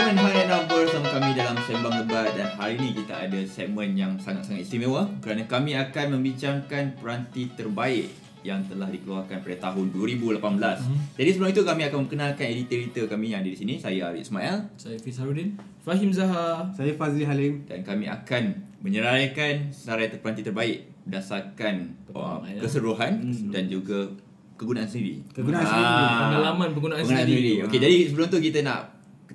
Assalamualaikum and hi number bersama kami dalam Sembang Lebat dan hari ini kita ada segmen yang sangat-sangat istimewa kerana kami akan membincangkan peranti terbaik yang telah dikeluarkan pada tahun 2018. Hmm. Jadi sebelum itu kami akan memperkenalkan editor-editor kami yang ada di sini. Saya Arif Ismail Saya Fiz Harudin Fahim Zaha Saya Fazli Halim dan kami akan menyeraikan senarai peranti terbaik berdasarkan uh, keseluruhan hmm. dan juga kegunaan sendiri. Kegunaan Ah, sendiri. Pengalaman penggunaan Penggunaan sendiri. sendiri. Okey, jadi sebelum tu kita nak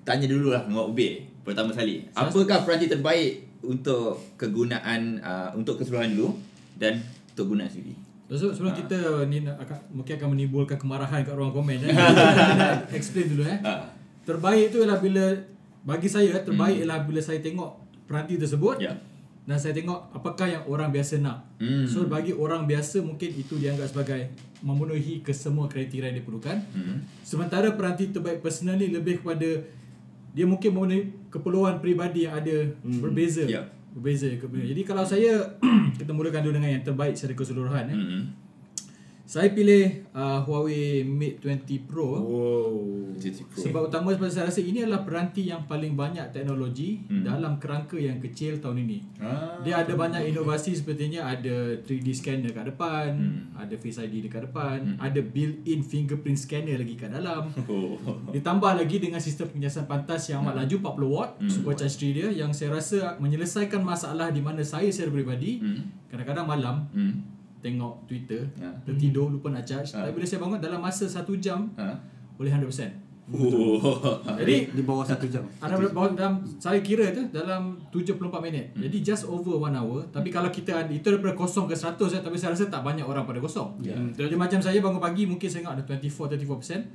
tanya dulu lah dengan Ubay pertama sekali. Apakah peranti terbaik untuk kegunaan uh, untuk keseluruhan dulu dan untuk gunaan sendiri? So, sebelum kita ni akan, mungkin akan menimbulkan kemarahan kat ruang komen eh. Explain dulu eh. Ha. Terbaik tu ialah bila bagi saya terbaik ialah bila saya tengok peranti tersebut Ya. dan saya tengok apakah yang orang biasa nak. Hmm. So bagi orang biasa mungkin itu dianggap sebagai memenuhi kesemua kriteria yang diperlukan. Hmm. Sementara peranti terbaik personally lebih kepada dia mungkin memenuhi keperluan peribadi yang ada hmm. berbeza. Ya. Berbeza. Jadi kalau saya kita mulakan dulu dengan yang terbaik secara keseluruhan eh. Hmm. Saya pilih uh, Huawei Mate 20 Pro. Wow. Pro. Sebab utama sebab saya rasa ini adalah peranti yang paling banyak teknologi hmm. dalam kerangka yang kecil tahun ini. Ah. Dia ada banyak inovasi sepertinya ada 3D scanner kat depan, Hmm. ada Face ID dekat depan, ada built-in fingerprint scanner lagi kat dalam. Oh. Ditambah lagi dengan sistem penyiasan pantas yang amat laju 40 watt Hmm. supercharge 3 dia yang saya rasa menyelesaikan masalah di mana saya secara peribadi Hmm. kadang-kadang malam Hmm. Tengok Twitter, Ya. tertidur lupa nak charge. Ha. Tapi bila saya bangun dalam masa 1 jam Ha. boleh 100%. Oh. Jadi Di bawah satu jam ada bawah dalam saya kira tu dalam 74 minit. Hmm. Jadi just over 1 hour. Tapi kalau kita ada itu daripada kosong ke 100 ya, tapi saya rasa tak banyak orang pada kosong. Ya. Hmm. Jadi macam saya bangun pagi mungkin saya tengok ada 24 34%.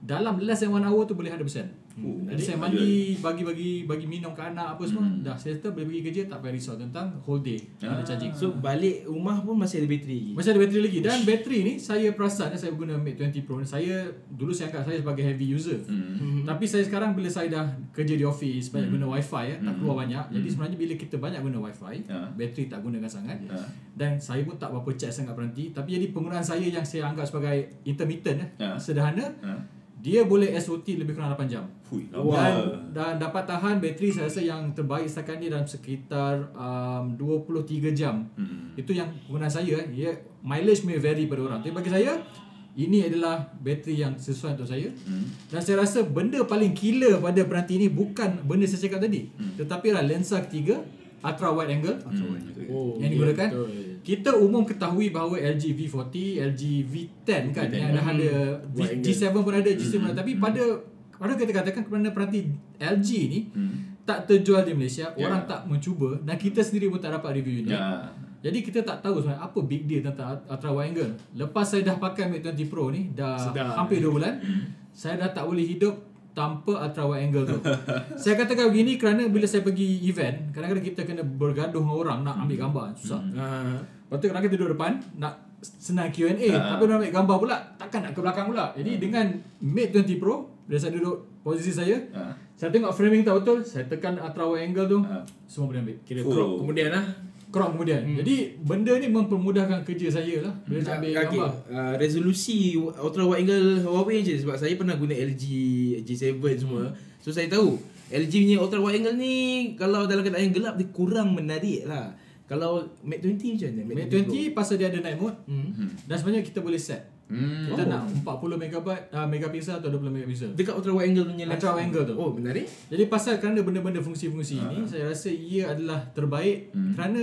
Dalam less than 1 hour tu boleh 100%. Oh, Jadi saya mandi, bagi-bagi bagi minum ke anak apa semua, dah settle boleh pergi kerja tak payah risau tentang whole day Ah. ada charging. So balik rumah pun masih ada bateri lagi. Masih ada bateri lagi Dan bateri ni Saya perasan eh, Saya guna Mate 20 Pro ni Saya Dulu saya anggap saya sebagai heavy user Hmm. Tapi saya sekarang Bila saya dah Kerja di office Banyak guna wifi ya, Tak keluar banyak Jadi sebenarnya bila kita banyak guna wifi Ya. Bateri tak gunakan sangat Ha. Dan saya pun tak berapa check sangat peranti Tapi jadi penggunaan saya Yang saya anggap sebagai Intermittent eh, Ya. Sederhana Ha. Dia boleh SOT lebih kurang 8 jam Fui, Wow. dan, dan dapat tahan bateri saya rasa yang terbaik setakat ni dalam sekitar um, 23 jam. Hmm. Itu yang penggunaan saya. eh. Ya, mileage may vary pada orang. Tapi bagi saya, ini adalah bateri yang sesuai untuk saya. Hmm. Dan saya rasa benda paling killer pada peranti ni bukan benda saya cakap tadi. Tetapi adalah lensa ketiga, ultra wide angle. Hmm. Oh, Yang ya, digunakan betul. Kita umum ketahui bahawa LG V40, LG V10 kan V10. yang dah ada V, Wide angle. G7 pun ada, G7 pun ada tapi pada pada kita katakan kerana peranti LG ni Hmm. tak terjual di Malaysia, Ya. orang tak mencuba dan kita sendiri pun tak dapat review ni. Ya. Jadi kita tak tahu sebenarnya apa big deal tentang ultra wide angle. Lepas saya dah pakai Mate 20 Pro ni dah Sedap. hampir 2 bulan, saya dah tak boleh hidup tanpa ultra wide angle tu. saya katakan begini kerana bila saya pergi event, kadang-kadang kita kena bergaduh dengan orang nak ambil gambar, susah. Ah, Lepas tu kadang-kadang kita duduk depan nak senang Q&A Ha. tapi nak ambil gambar pula takkan nak ke belakang pula. Jadi dengan Mate 20 Pro bila saya duduk posisi saya, Ha. saya tengok framing tak betul, saya tekan ultra wide angle tu, Ha. semua boleh ambil. kira Oh. crop kemudian lah. Crop kemudian. Hmm. Jadi benda ni mempermudahkan kerja saya lah bila nak ambil Okay, gambar. uh, resolusi ultra wide angle Huawei je sebab saya pernah guna LG G7 semua. So saya tahu LG punya ultra wide angle ni kalau dalam keadaan yang gelap dia kurang menarik lah. Kalau Mate 20 macam mana? Mate 20 pasal dia ada night mode Hmm. dan sebenarnya kita boleh set. Hmm. Kita nak 40 megabyte uh, megapiksel atau 20 megapiksel. Dekat ultra wide angle punya Ultra wide angle tu. Oh, menarik. Jadi pasal kerana benda-benda fungsi-fungsi Ah. ini saya rasa ia adalah terbaik Hmm. kerana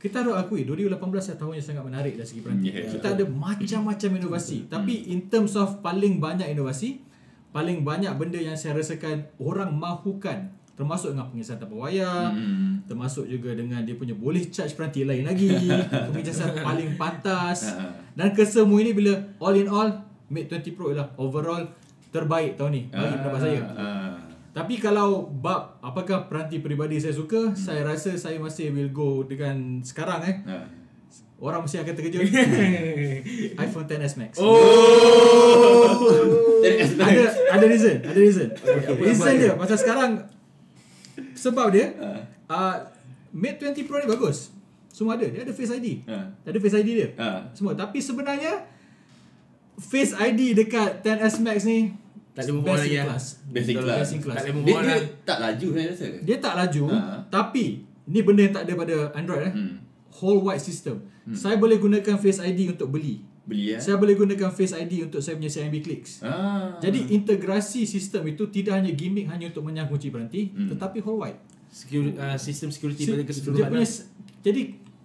kita harus akui 2018 adalah tahun yang sangat menarik dari segi peranti. Yeah. Kita ada macam-macam inovasi tapi in terms of paling banyak inovasi, paling banyak benda yang saya rasakan orang mahukan termasuk dengan pengesahan tanpa wayar, Hmm. termasuk juga dengan dia punya boleh charge peranti lain lagi, pengecasan paling pantas Ha. dan kesemua ini bila all in all Mate 20 Pro ialah overall terbaik tahun ni bagi pendapat saya. Ah. Tapi kalau bab apakah peranti peribadi saya suka, hmm. saya rasa saya masih will go dengan sekarang eh. Ha. Orang mesti akan terkejut. iPhone XS Max. Oh. ada ada reason, ada reason. reason dia pasal sekarang sebab dia uh, Mate 20 Pro ni bagus. Semua ada. Dia ada Face ID. Ha. Ada Face ID dia. Ha. Semua. Tapi sebenarnya Face ID dekat 10S Max ni Tak boleh best lagi in lah. class. Best in class. Best in class. Tak boleh Dia, dia lah. tak laju saya rasa. Dia tak laju Ha. tapi ni benda yang tak ada pada Android eh. Hmm. Whole wide system. Saya boleh gunakan Face ID untuk beli. Beli ya. Saya boleh gunakan Face ID untuk saya punya CIMB clicks. Ah. Jadi integrasi sistem itu tidak hanya gimmick hanya untuk menyah kunci berhenti Hmm. tetapi whole wide. Security, uh, sistem security pada dia keseluruhan punya, lah. jadi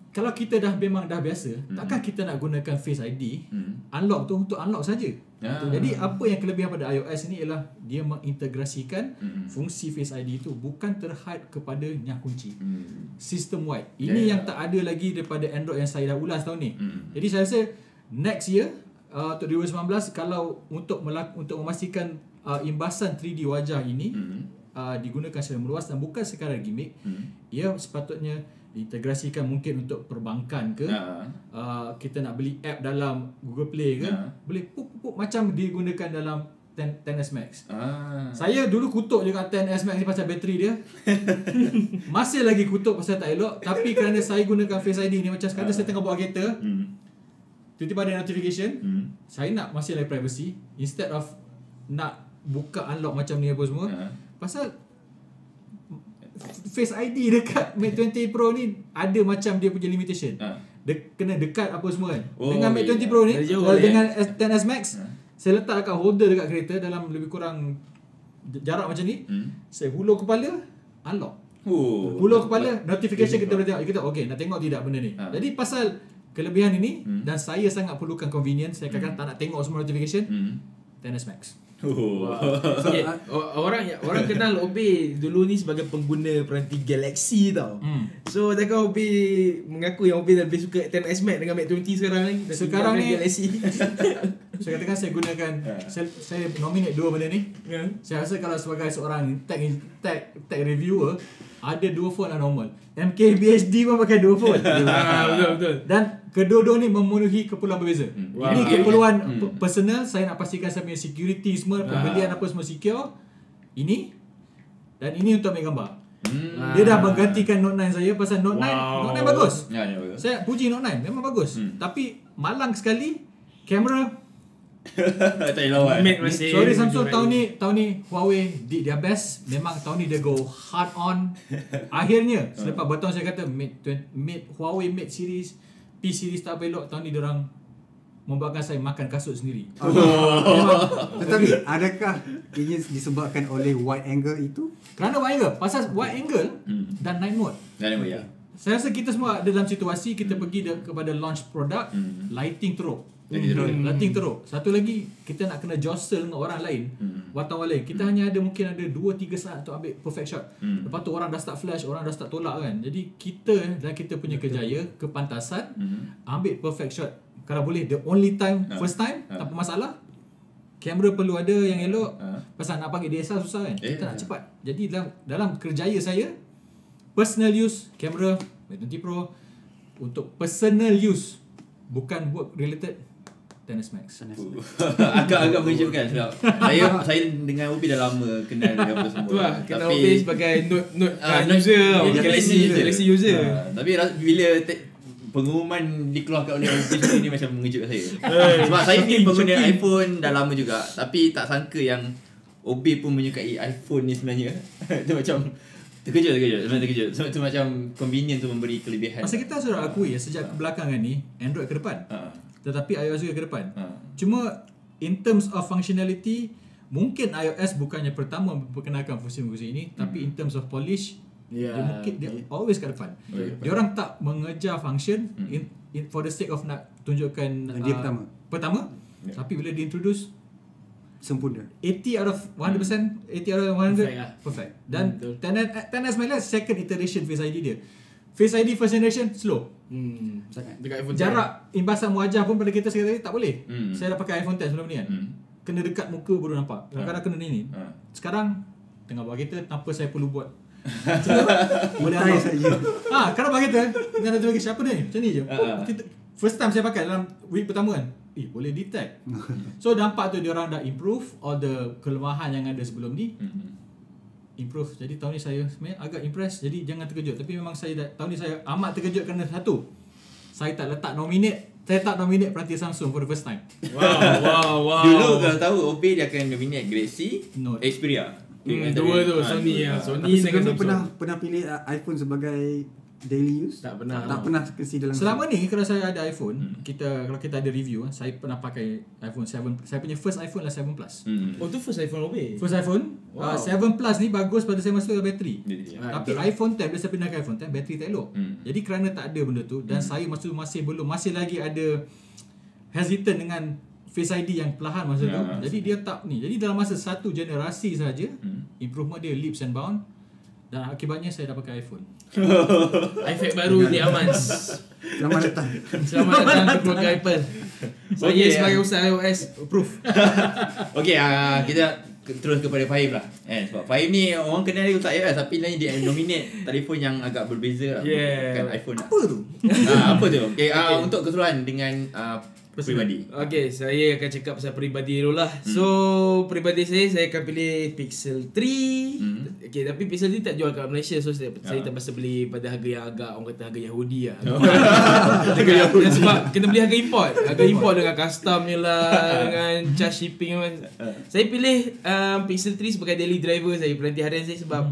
kalau kita dah memang dah biasa, Hmm. takkan kita nak gunakan Face ID Hmm. unlock tu untuk unlock saja. Ah. Jadi apa yang kelebihan pada iOS ni ialah dia mengintegrasikan Hmm. fungsi Face ID itu bukan terhad kepada nyah kunci. Hmm. System wide. Ini Yeah. yang tak ada lagi daripada Android yang saya dah ulas tahun ni. Hmm. Jadi saya rasa next year uh, untuk 2019 kalau untuk melak- untuk memastikan uh, imbasan 3D wajah ini Hmm. uh, digunakan secara meluas dan bukan sekadar gimmick, Hmm. ia sepatutnya diintegrasikan mungkin untuk perbankan ke Ah. uh, kita nak beli app dalam Google Play ke Ya. boleh puk, puk, puk, macam digunakan dalam 10, 10s Max Ah. saya dulu kutuk je kat 10s Max ni pasal bateri dia masih lagi kutuk pasal tak elok tapi kerana saya gunakan Face ID ni macam sekarang saya tengah bawa kereta Hmm. Tiba-tiba ada notification Hmm. saya nak masih lagi privacy instead of nak buka unlock macam ni apa semua Ah. pasal Face ID dekat Mate 20 Pro ni ada macam dia punya limitation. Ah. Dia kena dekat apa semua kan. Oh, dengan Mate yeah. 20 Pro ni Dari jauh kalau boleh, dengan S- 10s Max Ha. saya letak dekat holder dekat kereta dalam lebih kurang jarak macam ni. Hmm. Saya hulur kepala unlock. Oh. Hulur kepala notification kita boleh tengok kita okey nak tengok tidak benda ni. Ha. Jadi pasal kelebihan ini Hmm. dan saya sangat perlukan convenience saya kadang-kadang tak nak tengok semua notification Hmm. 10s Max. Oh. Okay, o- orang orang kenal OB dulu ni sebagai pengguna peranti Galaxy tau. Hmm. So takkan OB mengaku yang OB lebih suka 10S Max dengan Mate 20 sekarang ni. Dan Sekarang ni- Galaxy. Saya katakan saya gunakan Ha. saya, saya nominate dua benda ni. Ya. Saya rasa kalau sebagai seorang tech tech tech reviewer ada dua phone yang normal. MKBHD pun pakai dua phone. Ah, betul betul. Dan kedua-dua ni memenuhi keperluan berbeza. Hmm. Ini Wow. keperluan Hmm. pe- personal, saya nak pastikan saya punya security semua, pembelian apa semua secure. Ini dan ini untuk ambil gambar. Hmm. Dia dah menggantikan Note 9 saya pasal Note 9, Wow. Note 9 bagus. Ya, ya bagus. Saya puji Note 9, memang bagus. Hmm. Tapi malang sekali kamera tak boleh lawan. Mate masih Sorry Samsung tahun ni tahun ni Huawei did their best. Memang tahun ni dia go hard on. Akhirnya selepas bertahun saya kata Mate 20, Mate Huawei Mate series P series tak belok tahun ni dia orang membuatkan saya makan kasut sendiri. Memang Tetapi adakah ini disebabkan oleh wide angle itu? kerana wide angle, pasal wide angle Hmm. dan night mode. Dan anyway, ya. Saya rasa kita semua ada dalam situasi kita pergi de- kepada launch produk, Hmm. lighting teruk. Lighting teruk. Hmm. Lighting teruk. Satu lagi kita nak kena jostle dengan orang lain. Hmm. Wartawan lain. Kita hanya ada mungkin ada 2 3 saat untuk ambil perfect shot. Hmm. Lepas tu orang dah start flash, orang dah start tolak kan. Jadi kita dan kita punya kejaya, kepantasan Hmm. ambil perfect shot. Kalau boleh the only time, Ha. first time, Ha. tak apa masalah. Kamera perlu ada yang elok. Ha. Pasal nak pakai DSLR susah kan. Eh, kita nak ya. cepat. Jadi dalam dalam kerjaya saya personal use kamera Mate 20 Pro untuk personal use bukan work related Tennis Max. Uh, Agak-agak mengejutkan sebab saya saya dengan Ubi dah lama kenal dia apa semua. Tu lah, kenal Tapi- OB sebagai note note uh, user tau. yeah, Galaxy user. Galaxy user. Ah, tapi bila te- pengumuman dikeluarkan oleh sendiri ni macam mengejutkan saya. Sebab saya ni pengguna shocking. iPhone dah lama juga tapi tak sangka yang OB pun menyukai iPhone ni sebenarnya. Itu macam terkejut terkejut sebenarnya terkejut. Sebab tu macam convenient tu memberi kelebihan. Masa kita sudah akui ya, sejak kebelakangan ni Android ke depan. Ha. Tetapi iOS juga ke depan. Ha. Cuma in terms of functionality mungkin iOS bukannya pertama memperkenalkan fungsi-fungsi ini tapi in terms of polish Ya, dia mungkin dia always kat depan. Always Dia orang tak mengejar function Hmm. in, in for the sake of nak tunjukkan Dia pertama. Pertama. Ya. Tapi bila dia introduce Sempurna. 80 out of 100% 80 out of 100 Perfect lah. perfect. Dan Betul. 10S 10S Max lah second iteration Face ID dia. Face ID first generation slow. Hmm. Sangat. Dekat iPhone Jarak imbasan wajah pun pada kita sekali tak boleh. Hmm. Saya dah pakai iPhone 10 sebelum ni kan. Hmm. Kena dekat muka baru nampak. Kadang-kadang kena ni ni. Ha. Sekarang tengah bawa kereta tanpa saya perlu buat. Boleh unlock. saja. Ha, kadang bawa kereta dengan ada lagi siapa ni? Macam ni je. Kita- First time saya pakai dalam week pertama kan. Eh, boleh detect. so nampak tu dia orang dah improve all the kelemahan yang ada sebelum ni Hmm. improve. Jadi tahun ni saya sebenarnya agak impress. Jadi jangan terkejut. Tapi memang saya dah, tahun ni saya amat terkejut kerana satu. Saya tak letak nominate saya tak nominate peranti Samsung for the first time. Wow, wow, wow. Dulu kalau tahu OP dia akan nominate Galaxy, Note. Xperia. Hmm, dua tu Sony ya. Ah. Sony Tapi ni Samsung. pernah pernah pilih uh, iPhone sebagai daily use? Tak pernah. Tak pernah kasi dalam Selama ni kalau saya ada iPhone, Hmm. kita kalau kita ada review, eh, saya pernah pakai iPhone 7. Saya punya first iPhone lah 7 Plus. Hmm. Oh tu first iPhone OB. First iPhone, Wow. uh, 7 Plus ni bagus pada saya masa bateri. Dia- dia. Ah, Tapi betul. iPhone 10 bila saya pindah ke iPhone 10 bateri tak elok. Hmm. Jadi kerana tak ada benda tu dan saya masa tu masih belum masih lagi ada hesitant dengan Face ID yang perlahan masa tu. Ya. Jadi dia tak ni. Jadi dalam masa satu generasi saja Hmm. improvement dia leaps and bound dan akibatnya saya dah pakai iPhone. iPad baru di Amans. Selamat datang. Selamat datang ke keluarga Apple. Saya Okey, sebagai ah. usaha iOS approve. Okey, uh, kita terus kepada Fahim lah. Eh, sebab Fahim ni orang kenal dia tak iOS tapi lain dia nominate telefon yang agak berbeza lah. Yeah. Bukan iPhone. Apa tu? Ah, apa tu? Okey, ah, Okey. untuk keseluruhan dengan uh, peribadi. Okay, saya akan cakap pasal peribadi dulu lah. So, peribadi saya, saya akan pilih Pixel 3. Hmm. Okay, tapi Pixel 3 tak jual kat Malaysia. So, saya, saya Ah. terpaksa beli pada harga yang agak, orang kata harga Yahudi lah. Oh. harga Yahudi. Sebab kena beli harga import. Harga import dengan custom ni lah, dengan charge shipping. ni. Saya pilih um, Pixel 3 sebagai daily driver saya. Penanti harian saya sebab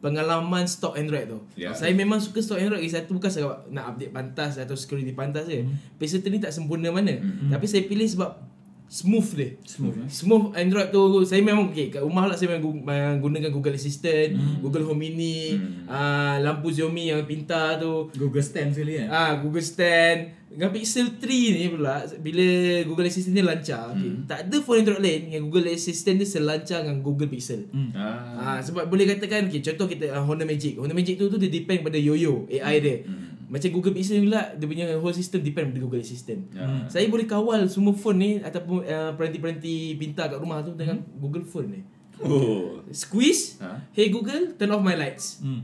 pengalaman stok Android tu. Ya. Saya memang suka stok Android lagi satu bukan sebab nak update pantas atau security pantas je. Pixel 3 ni tak sempurna mana. Tapi saya pilih sebab smooth dia. Smooth, eh? Smooth Android tu saya memang okay, kat rumah lah saya memang uh, gunakan Google Assistant, Google Home Mini, Hmm. uh, lampu Xiaomi yang pintar tu. Google Stand sekali kan? Ah Google Stand dengan Pixel 3 ni pula bila Google Assistant ni lancar, okay, tak ada phone Android lain yang Google Assistant ni selancar dengan Google Pixel. Hmm. Ah. Ah sebab boleh katakan okay, contoh kita uh, Honda Magic. Honda Magic tu tu dia depend pada Yoyo AI dia. Macam Google Pixel pula dia punya whole system depend pada Google Assistant. Ya. Saya boleh kawal semua phone ni ataupun uh, peranti-peranti pintar kat rumah tu dengan Google phone ni. Oh. Squeeze, Ha? hey Google, turn off my lights. Hmm.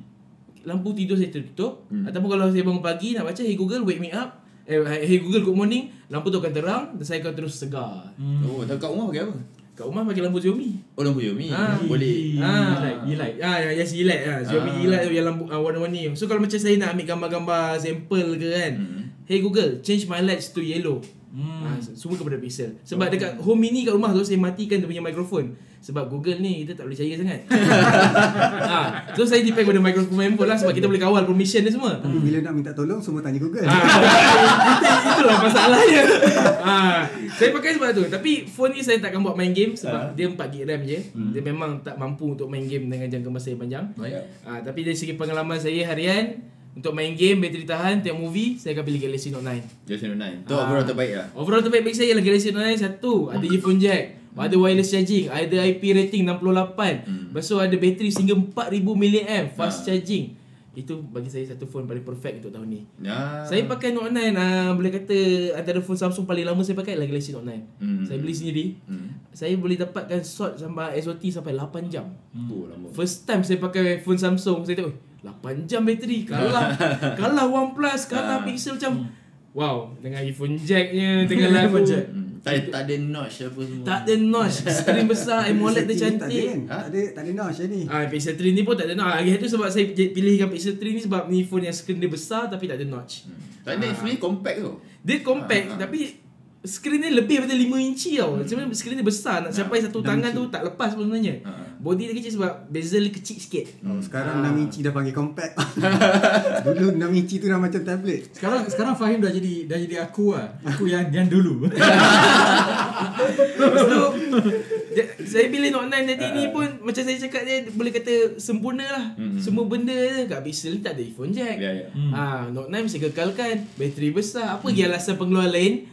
Lampu tidur saya tutup Hmm. ataupun kalau saya bangun pagi nak baca hey Google wake me up. Eh, hey Google good morning, lampu tu akan terang dan saya akan terus segar. Oh, tak kat rumah pakai apa? Kat rumah pakai lampu Xiaomi. Oh, lampu Xiaomi. Ah. Boleh. Ah, E-light, e-light. Ah, yang yes e-light ah. Xiaomi Ah. e-light tu yang lampu ah, warna-warni. So kalau macam saya nak ambil gambar-gambar sampel ke kan. Hmm. Hey Google, change my lights to yellow. Hmm. Ah, semua kepada Pixel. Sebab dekat home mini kat rumah tu saya matikan dia punya mikrofon. Sebab Google ni kita tak boleh percaya sangat. ah, so saya depend pada mikrofon handphone lah sebab kita boleh kawal permission dia semua. Tapi bila nak minta tolong semua tanya Google. Itu, itulah masalahnya. ah, saya pakai sebab tu. Tapi phone ni saya takkan buat main game sebab dia 4GB RAM je. Dia memang tak mampu untuk main game dengan jangka masa yang panjang. Baik. Ah, tapi dari segi pengalaman saya harian untuk main game, bateri tahan, tengok movie, saya akan pilih Galaxy Note 9. Galaxy Note 9. Tu Ah. overall terbaik lah. Overall terbaik bagi saya ialah Galaxy Note 9 satu, ada earphone jack, ada wireless charging, ada IP rating 68. Hmm. Lepas tu ada bateri sehingga 4000 mAh fast Ah. charging. Itu bagi saya satu phone paling perfect untuk tahun ni. Ya. Saya pakai Note 9 uh, boleh kata antara phone Samsung paling lama saya pakai adalah Galaxy Note 9. Hmm. Saya beli sendiri. Hmm. Saya boleh dapatkan shot sampai SOT sampai 8 jam. Oh, lama. First time saya pakai phone Samsung, saya tengok, "Eh, 8 jam bateri. Kalah kalah OnePlus, kalah Ah. Pixel macam wow, dengan earphone jacknya, dengan Earphone jack. Hmm. Tak, ada- tak ada notch apa semua. Tak ada notch, skrin besar, AMOLED dia 3 Tak ada cantik. kan? Ha? Tak ada, tak ada notch ni. Ah, Pixel 3 ni pun tak ada notch. Ah, Hari tu sebab saya pilihkan Pixel 3 ni sebab ni phone yang skrin dia besar tapi tak ada notch. Hmm. Tak ada sebenarnya compact tu. Dia compact Ah, ah. tapi skrin dia lebih daripada 5 inci tau. Sebenarnya skrin dia besar nak sampai satu tangan inci. tu tak lepas pun sebenarnya. Ha. Body dia kecil sebab bezel dia kecil sikit. Oh, sekarang Ah. 6 inci dah panggil compact. Dulu 6 inci tu dah macam tablet. Sekarang sekarang Fahim dah jadi dah jadi aku lah. Aku yang yang dulu. Lepas tu dia, Saya pilih Note 9 tadi ni pun Macam saya cakap dia Boleh kata sempurna lah Hmm. Semua benda dia Kat ni tak ada earphone jack Ya, ya. Hmm. Ah, Note 9 mesti kekalkan Bateri besar Apa lagi alasan pengeluar lain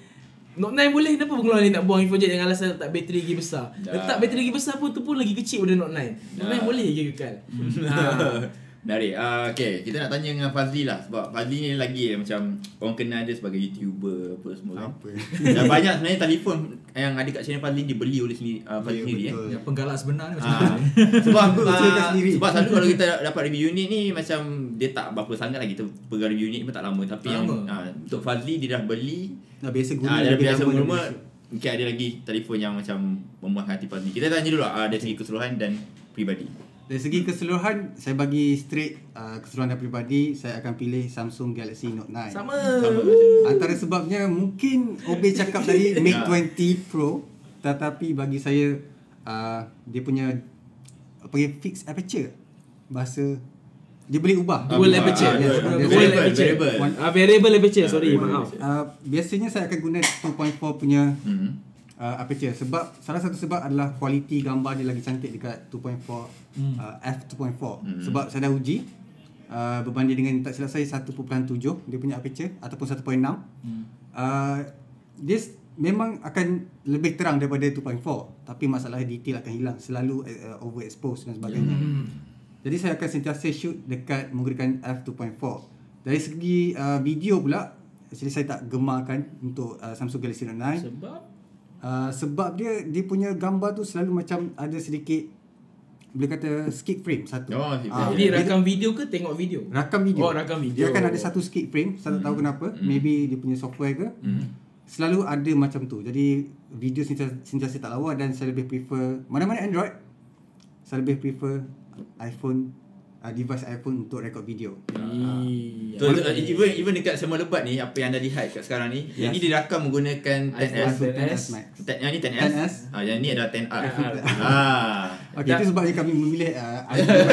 Note 9 boleh Kenapa pengeluar lain nak buang jack Dengan alasan letak bateri lagi besar Ya. Letak bateri lagi besar pun Tu pun lagi kecil pada Note 9 Note 9 Ya. boleh lagi kekal ah. Menarik. Uh, okay, kita nak tanya dengan Fazli lah sebab Fazli ni lagi eh, macam orang kenal dia sebagai YouTuber apa semua kan. Apa? Dan banyak sebenarnya telefon yang ada kat channel Fazli dibeli oleh sendiri uh, Fazli Ya, sendiri eh. yang penggalak sebenar ni macam Ah, mana? sebab ah, sendiri. sebab selalu kalau kita dapat review unit ni macam dia tak berapa sangat lah kita pegang review unit pun tak lama tapi yang Lama. ah, untuk Fazli dia dah beli Dah biasa guna. ah, dia dah biasa guna mungkin ada lagi telefon yang macam memuaskan hati Fazli kita tanya dulu ah, dari segi keseluruhan dan peribadi Dari segi keseluruhan saya bagi straight uh, keseluruhan dari peribadi saya akan pilih Samsung Galaxy Note 9. Sama. Sama Antara sebabnya mungkin Obe cakap tadi Mate 20 Pro tetapi bagi saya uh, dia punya apa panggil fixed aperture bahasa dia boleh ubah Dual Ah, aperture. ah, Yes, dual- dia- Dual variable, aperture. variable. Ah, variable aperture, sorry, maaf. Uh, biasanya saya akan guna 2.4 punya Hmm. Uh, aperture sebab salah satu sebab adalah kualiti gambar dia lagi cantik dekat 2.4 Hmm. uh, f2.4 Hmm. sebab saya dah uji uh, berbanding dengan tak silap saya 1.7 dia punya aperture ataupun 1.6 Hmm. uh, dia memang akan lebih terang daripada 2.4 tapi masalah detail akan hilang selalu uh, overexposed dan sebagainya Hmm. jadi saya akan sentiasa shoot dekat menggunakan f2.4 dari segi uh, video pula actually saya tak gemarkan untuk uh, Samsung Galaxy Note 9 Sebab Uh, sebab dia dia punya gambar tu selalu macam ada sedikit boleh kata skip frame satu. Oh, Ah, frame. Jadi rakam video ke tengok video? rakam video. Oh, rakam video. Dia akan ada satu skip frame, saya tak tahu kenapa. Maybe dia punya software ke. Selalu ada macam tu. Jadi video sentiasa, sentiasa tak lawa dan saya lebih prefer mana-mana Android. Saya lebih prefer iPhone uh, device iPhone untuk record video. Iya. So, uh, even even dekat semua lebat ni apa yang anda lihat kat sekarang ni, yang Yes. ni dirakam menggunakan 10S. iPhone 10S. Max. Ten, yang ni 10S. 10S. Ah, yang ni adalah 10R. 10R. ah. Okay, Tak- itu sebabnya kami memilih uh, iPhone.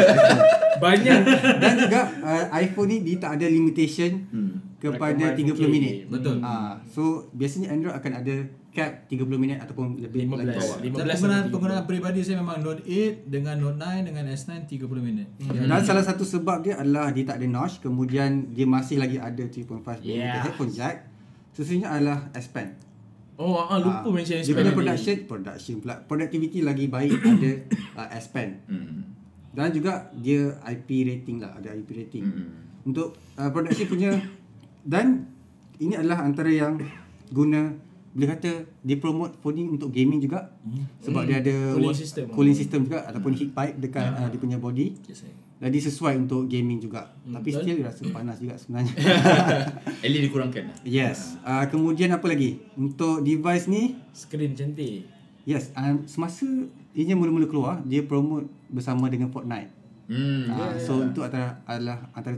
Banyak. Dan juga uh, iPhone ni dia tak ada limitation Hmm. kepada Rakaman 30 4K. minit. Betul. Ah, so biasanya Android akan ada cap 30 minit ataupun lebih 15. lagi bawah. Dan 15 penggunaan, penggunaan peribadi saya memang Note 8 dengan Note 9 dengan S9 30 minit. Hmm. Dan salah satu sebab dia adalah dia tak ada notch kemudian dia masih lagi ada 3.5 mm Yeah. headphone jack. Sesungguhnya adalah S Pen. Oh, ah, lupa Ah, mention Dia punya production production pula productivity lagi baik ada uh, S Pen. Hmm. Dan juga dia IP rating lah, ada IP rating. Hmm. Untuk uh, production punya dan ini adalah antara yang guna boleh kata dia promote phone ni untuk gaming juga. Sebab dia ada Hmm. Cooling system. Hmm. cooling system juga ataupun heat pipe dekat uh, dia punya body. Yes, jadi sesuai untuk gaming juga. Hmm, tapi still rasa panas juga sebenarnya. At least dikurangkan lah. yes. Uh, kemudian apa lagi? Untuk device ni? Screen cantik. yes um, semasa ianya mula-mula keluar dia promote bersama dengan Fortnite Hmm. Ah, so itu antara adalah antara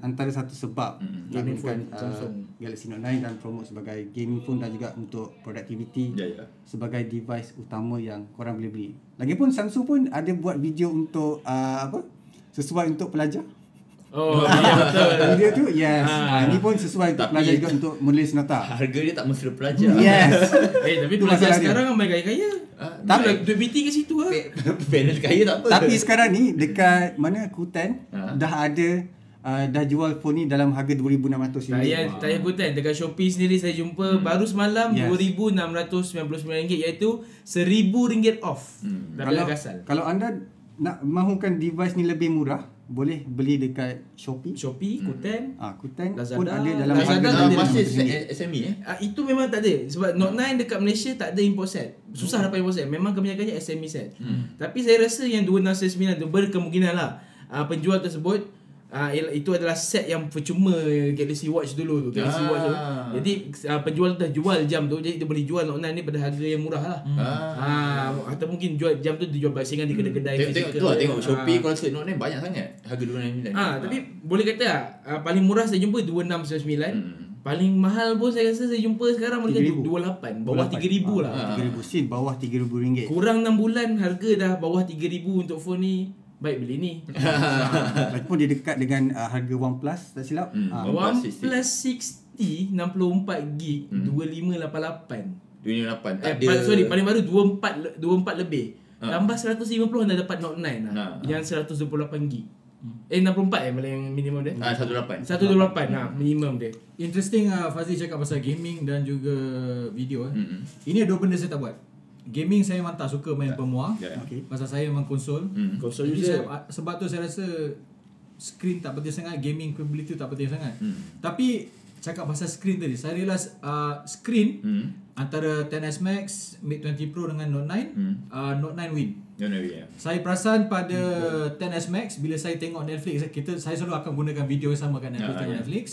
antara satu sebab Mm. Gaming phone, uh, Samsung. Galaxy Note 9 dan promote sebagai gaming phone dan juga untuk productivity Ya, ya. sebagai device utama yang korang boleh beli. Lagipun Samsung pun ada buat video untuk uh, apa? Sesuai untuk pelajar. Oh, ya betul. Video tu yes. Ah. ini pun sesuai untuk Tapi- pelajar juga untuk menulis nota. Harga dia tak mesra pelajar. Yes. Eh, tapi Itu pelajar dia. sekarang ramai kaya-kaya. Ah, Tapi duit BT ke situ ah. Panel kaya tak apa. Tapi sekarang ni dekat mana Kutan Ah. dah ada uh, dah jual phone ni dalam harga 2600 Tak payah, tak payah kutan. Dekat Shopee sendiri saya jumpa baru semalam Yes. RM2,699 iaitu RM1,000 off. Hmm. Kalau, kalau anda nak mahukan device ni lebih murah, boleh beli dekat Shopee. Shopee, Kutan. Ah, Kutan Lazada. pun ada dalam Lazada harga Ah, ada masih RM600. SME eh. Ah, itu memang tak ada sebab Note 9 dekat Malaysia tak ada import set. Susah dapat import set. Memang kebanyakannya SME set. Hmm. Tapi saya rasa yang 2699 tu berkemungkinan lah uh, penjual tersebut uh, itu adalah set yang percuma Galaxy Watch dulu tu. Galaxy Ah. Watch tu. Jadi uh, penjual dah jual jam tu. Jadi dia boleh jual 9 ni pada harga yang murah lah. Ah. Ah, atau mungkin jual jam tu dijual basingan di kedai-kedai Tengok, tengok tu lah, tengok Shopee kalau search Note 9 banyak sangat. Harga 299. Ah, tapi boleh kata uh, paling murah saya jumpa 2699. Hmm. Paling mahal pun saya rasa saya jumpa sekarang kata 28, bawah 3000 lah. Ah. RM3,000 sin bawah RM3,000 ringgit. Kurang 6 bulan harga dah bawah 3000 untuk phone ni. Baik beli ni. Lagipun dia dekat dengan uh, harga OnePlus tak silap. Hmm. Bawah. OnePlus 60 64 gig Hmm. 2588. 298 tak Eh, ada. pa- sorry, paling baru 24 le- 24 lebih. Ha. Tambah 150 anda dapat Note 9 lah. Ha. Yang 128 gig. Eh 64 eh paling minimum dia. Ah 128. 128 nah minimum dia. Interesting uh, Fazli cakap pasal gaming dan juga video eh. Hmm. Ini dua benda saya tak buat. Gaming saya memang tak suka main pemua. Ya. Okey. Pasal saya memang konsol. Hmm. Konsol Jadi user. saya, sebab tu saya rasa screen tak penting sangat, gaming capability tak penting sangat. Hmm. Tapi cakap pasal screen tadi, saya realise uh, screen Hmm. antara 10s Max, Mate 20 Pro dengan Note 9, Hmm. uh, Note 9 win. No no ya. Saya perasan pada 10s Max bila saya tengok Netflix kita saya selalu akan gunakan video yang sama kan Netflix Ah, dengan ya. Netflix.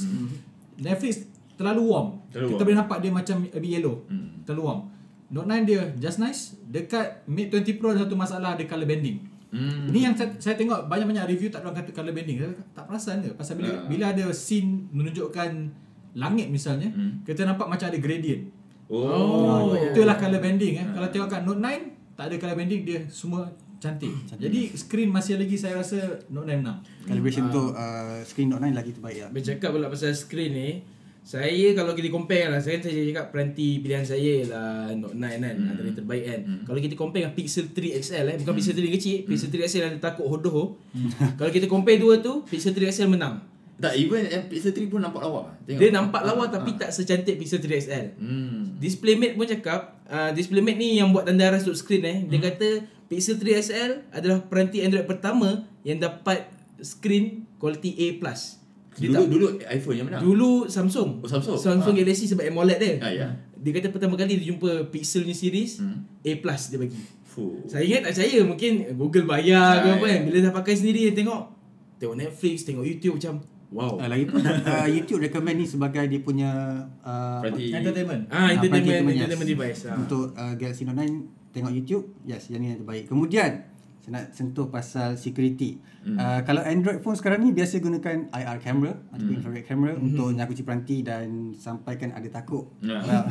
Netflix terlalu warm. Terlalu kita warm. boleh nampak dia macam a bit yellow. Hmm. Terlalu warm. Note 9 dia just nice. Dekat Mate 20 Pro ada satu masalah ada color bending. Hmm. Ni yang saya, saya tengok banyak-banyak review tak ada orang kata color banding. Saya tak perasan ke? Pasal bila Ah. bila ada scene menunjukkan langit misalnya, Hmm. kita nampak macam ada gradient. Oh. Oh, ya. Itulah color banding eh. Ah. Kalau tengok kat Note 9 tak ada color banding dia semua cantik. Jadi screen masih lagi saya rasa Note 9 menang. Calibration untuk uh, screen Note 9 lagi terbaik lah. Bercakap pula pasal screen ni saya kalau kita compare lah Saya saya cakap peranti pilihan saya lah Note 9 kan Hmm. Antara yang terbaik kan Hmm. Kalau kita compare dengan Pixel 3 XL eh Bukan Pixel 3 kecil Pixel 3 XL ada takut hodoh Hmm. Kalau kita compare dua tu Pixel 3 XL menang Tak, even yang Pixel 3 pun nampak lawa. Tengok. Dia nampak lawa Ah, tapi ah. tak secantik Pixel 3 XL Hmm. DisplayMate pun cakap uh, DisplayMate ni yang buat tanda aras untuk screen eh Dia kata Pixel 3 XL adalah peranti Android pertama Yang dapat screen quality A+. Dia Dulu tak, dulu iPhone yang menang. dulu Samsung Oh, Samsung. Samsung Ah. Galaxy sebab AMOLED dia Ah, ya. Dia kata pertama kali dia jumpa Pixel ni series Hmm. A+ dia bagi Fuh. Saya ingat tak percaya Mungkin Google bayar ke Ah, apa ya. kan Bila dah pakai sendiri dia tengok Tengok Netflix Tengok YouTube macam Wow Uh, lagipun uh, YouTube recommend ni sebagai dia punya uh, Entertainment. Ah, entertainment, entertainment, yes. entertainment device. Ah. Untuk uh, Galaxy Note 9 tengok YouTube, yes yang ni yang terbaik. Kemudian saya nak sentuh pasal security. Hmm. Uh, kalau Android phone sekarang ni biasa gunakan IR camera ataupun Hmm. infrared camera untuk nyakuti peranti dan sampaikan ada takut. Ya. Well,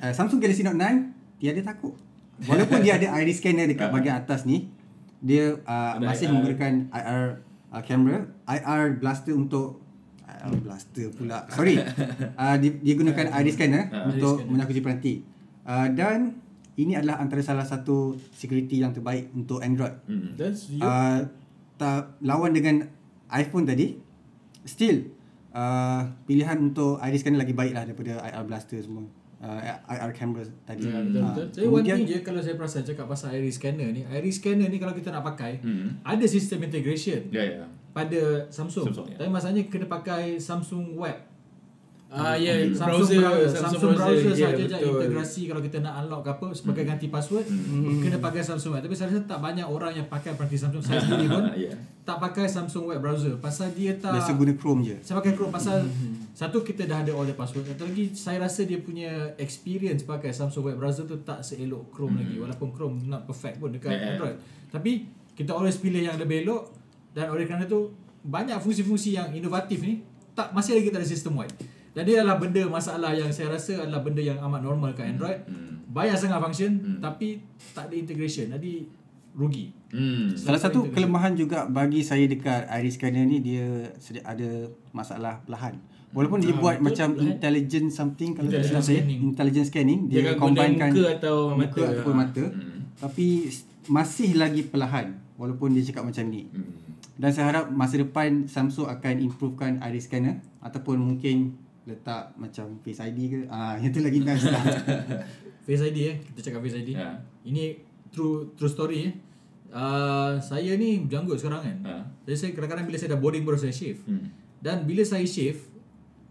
uh, Samsung Galaxy Note 9 tiada takut. Walaupun dia ada iris scanner dekat bahagian atas ni, dia uh, Ada masih IR. menggunakan IR uh, camera, IR blaster untuk IR blaster pula. Sorry. Uh, dia, dia gunakan iris scanner Ah. untuk Iris scanner. menyakuti peranti. Uh, dan ini adalah antara salah satu security yang terbaik untuk Android. Hmm. Dan setuju. Uh, tak lawan dengan iPhone tadi, still uh, pilihan untuk iris scanner lagi baik lah daripada IR blaster semua. Uh, IR camera tadi. Ya, betul, Ah, betul. Saya one thing je kalau saya perasan cakap pasal iris scanner ni, iris scanner ni kalau kita nak pakai, Hmm. ada sistem integration Ya, ya. pada Samsung. Samsung, ya. Tapi masalahnya kena pakai Samsung Web. Ah, ya, Samsung browser, Samsung, browser, ya, saja je betul. integrasi kalau kita nak unlock ke apa sebagai ganti password kena pakai Samsung Web. Tapi saya rasa tak banyak orang yang pakai peranti Samsung. Saya sendiri pun Ya. tak pakai Samsung Web browser pasal dia tak Biasa guna Chrome je. saya pakai Chrome pasal satu kita dah ada all the password. Satu lagi saya rasa dia punya experience pakai Samsung web browser tu tak seelok Chrome lagi walaupun Chrome not perfect pun dekat Yeah. Android. Tapi kita always pilih yang lebih elok dan oleh kerana tu banyak fungsi-fungsi yang inovatif ni tak masih lagi tak ada sistem wide. Dan dia adalah benda masalah yang saya rasa adalah benda yang amat normal kat Android. Hmm. Banyak sangat function Hmm. tapi tak ada integration. Jadi rugi. Hmm. Salah satu Integration. kelemahan juga bagi saya dekat iris scanner ni dia ada masalah perlahan. Walaupun dia Ah, buat betul, macam perlahan. intelligent something kalau tak saya, scanning. intelligent scanning Dia dia, combinekan muka atau mata. muka ataupun Ah. mata. Hmm. Tapi masih lagi perlahan walaupun dia cakap macam ni. Hmm. Dan saya harap masa depan Samsung akan improvekan iris scanner ataupun mungkin letak macam Face ID ke. Ah yang tu lagi best lah. Face ID eh kita cakap Face ID. Ya. Ini true true story eh. Uh, saya ni janggut sekarang kan. Ha. Jadi saya kadang-kadang bila saya dah boarding baru saya shave. Hmm. Dan bila saya shave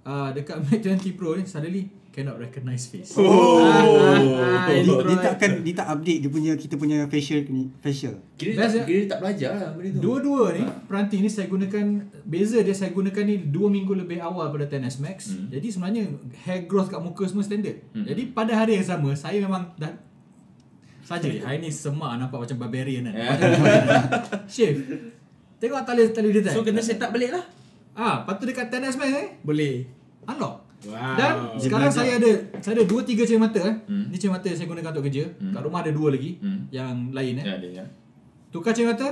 uh, dekat Mate 20 Pro ni suddenly cannot recognize face. Oh. Ah, dia, Android. dia takkan dia tak update dia punya kita punya facial ni facial. Kira Best tak, ya? kira tak belajar lah benda tu. Dua-dua ni Ha. peranti ni saya gunakan beza dia saya gunakan ni 2 minggu lebih awal pada 10s Max. Hmm. Jadi sebenarnya hair growth kat muka semua standard. Hmm. Jadi pada hari yang sama saya memang dah saja hari ni semak nampak macam barbarian kan. Shave. Tengok tali tali dia So kena set up balik lah. Ah, lepas tu dekat 10s Max eh Boleh. unlock. Wow. Dan Dia sekarang belajar. saya ada saya ada dua tiga cermin mata eh. Hmm. Ni cermin mata yang saya gunakan untuk kerja. Hmm. Kat rumah ada dua lagi Hmm. yang lain eh. Ya, dia ya. Tukar cermin mata,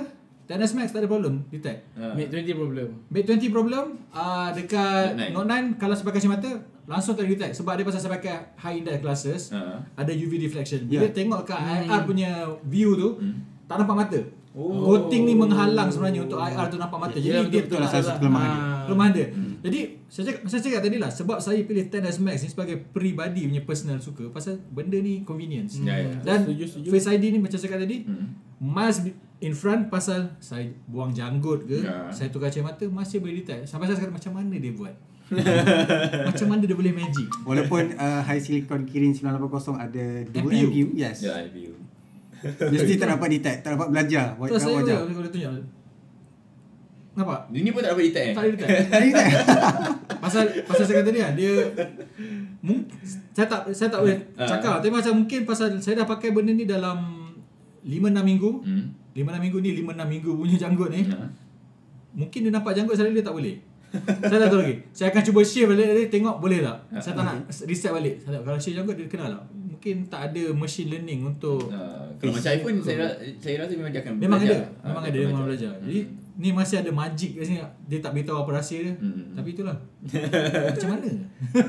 10s Max tak ada problem, detect. Ha. Mate 20 problem. Mate 20 problem uh, dekat Note 9. Note 9 kalau saya pakai cermin mata langsung tak detect sebab dia pasal saya pakai high index glasses Ha. ada UV reflection. Bila Ya. tengok kat IR punya view tu Hmm. tak nampak mata. Oh. Coating ni menghalang sebenarnya untuk IR tu nampak mata. Ya, Jadi dia betul lah, salah satu kelemahan dia. Ah. Kelemahan dia. Jadi saya cakap, saya cakap tadi lah sebab saya pilih 10s Max ni sebagai peribadi punya personal suka pasal benda ni convenience. Ya, ya. Dan Setuju, setuju. Face ID ni macam saya cakap tadi Hmm. miles in front pasal saya buang janggut ke Ya. saya tukar cermin mata masih boleh detect. Sampai saya cakap macam mana dia buat? macam mana dia boleh magic? Walaupun uh, high silicon Kirin 980 ada dua MPU. MPU, yes. Ya, I view. Dia still tak dapat detect, tak dapat belajar Terus saya wajah. boleh boleh tunjuk. Nampak? Ini pun tak dapat detect eh? Tak boleh detect. pasal pasal saya kata ni kan dia mung, saya tak saya tak boleh Ah. cakap tapi macam mungkin pasal saya dah pakai benda ni dalam 5-6 minggu Hmm. 5-6 minggu ni 5-6 minggu punya janggut ni Ha. Mungkin dia nampak janggut saya dia tak boleh Saya tak tahu lagi Saya akan cuba share balik dia Tengok boleh tak Saya tak nak reset balik Saya tak, Kalau share janggut dia kenal tak Mungkin tak ada machine learning untuk Uh, kalau macam iPhone saya saya rasa memang dia akan Memang ada belajar. Memang Ah, ada dia memang belajar Jadi ni masih ada magic kat sini Dia tak beritahu apa rahsia dia Hmm. Tapi itulah Macam mana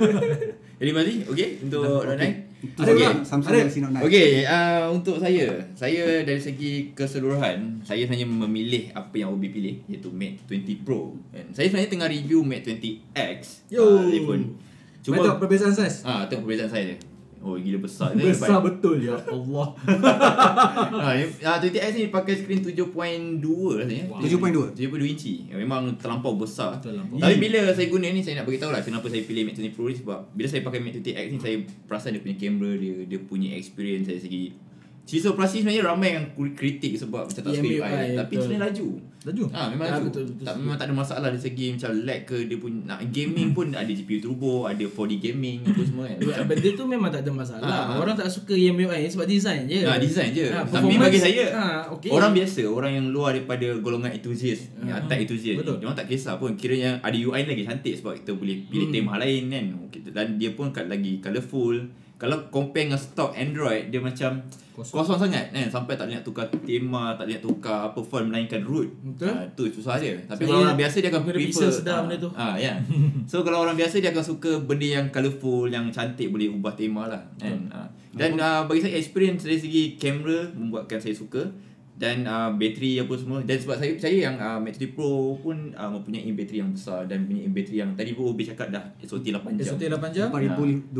Jadi Mazi, okey untuk Note 9. Ada tak? Samsung Ada. Galaxy Note 9. Okey, uh, untuk saya, saya dari segi keseluruhan, saya hanya memilih apa yang Obi pilih iaitu Mate 20 Pro. And saya sebenarnya tengah review Mate 20X Yo. uh, iPhone. Cuma tengok perbezaan saiz ah tengok perbezaan saya dia. Oh gila besar. Dia Besar dapat- betul ya Allah Ah, ni- ah, 20X ni pakai skrin 7.2 rasanya. Wow. 7.2? 7.2 inci. Memang terlampau besar. Terlampau. Tapi bila saya guna ni saya nak beritahu lah kenapa saya pilih Mate 20 Pro ni sebab bila saya pakai Mate 20X ni saya perasan dia punya kamera dia, dia punya experience dari segi Sisa operasi sebenarnya ramai yang kritik sebab macam tak suka EMUI, UI tapi betul. sebenarnya laju. Laju Ah memang Ah, laju. betul, betul, tak betul. memang tak ada masalah dari segi macam lag ke dia pun nak gaming pun ada GPU turbo, ada 4D gaming apa semua kan. Macam Benda tu memang tak ada masalah. Ah, ah. Orang tak suka EMUI sebab design je. Nah, design je. Ah, Tapi bagi saya, ah, okay. orang biasa, orang yang luar daripada golongan enthusiast, Ah, yang attack enthusiast, betul. dia orang tak kisah pun. Kiranya ada UI lagi cantik sebab kita boleh pilih Hmm. tema lain kan. Dan dia pun kat lagi colourful. Kalau compare dengan stock Android, dia macam Kosong. kosong, sangat kan. Sampai tak boleh nak tukar tema, tak boleh nak tukar apa font melainkan root. Betul. Ah, tu susah dia. Tapi Saya kalau orang biasa dia akan prefer pixel sedar ah, benda tu. Ah, ya. So kalau orang biasa dia akan suka benda yang colourful, yang cantik boleh ubah tema lah kan. Ah. Dan uh, bagi saya experience dari segi kamera membuatkan saya suka dan uh, bateri apa semua dan sebab saya saya yang uh, Max 3 Pro pun uh, mempunyai bateri yang besar dan mempunyai bateri yang tadi pun Obi cakap dah SOT 8 jam. SOT 8 jam 4200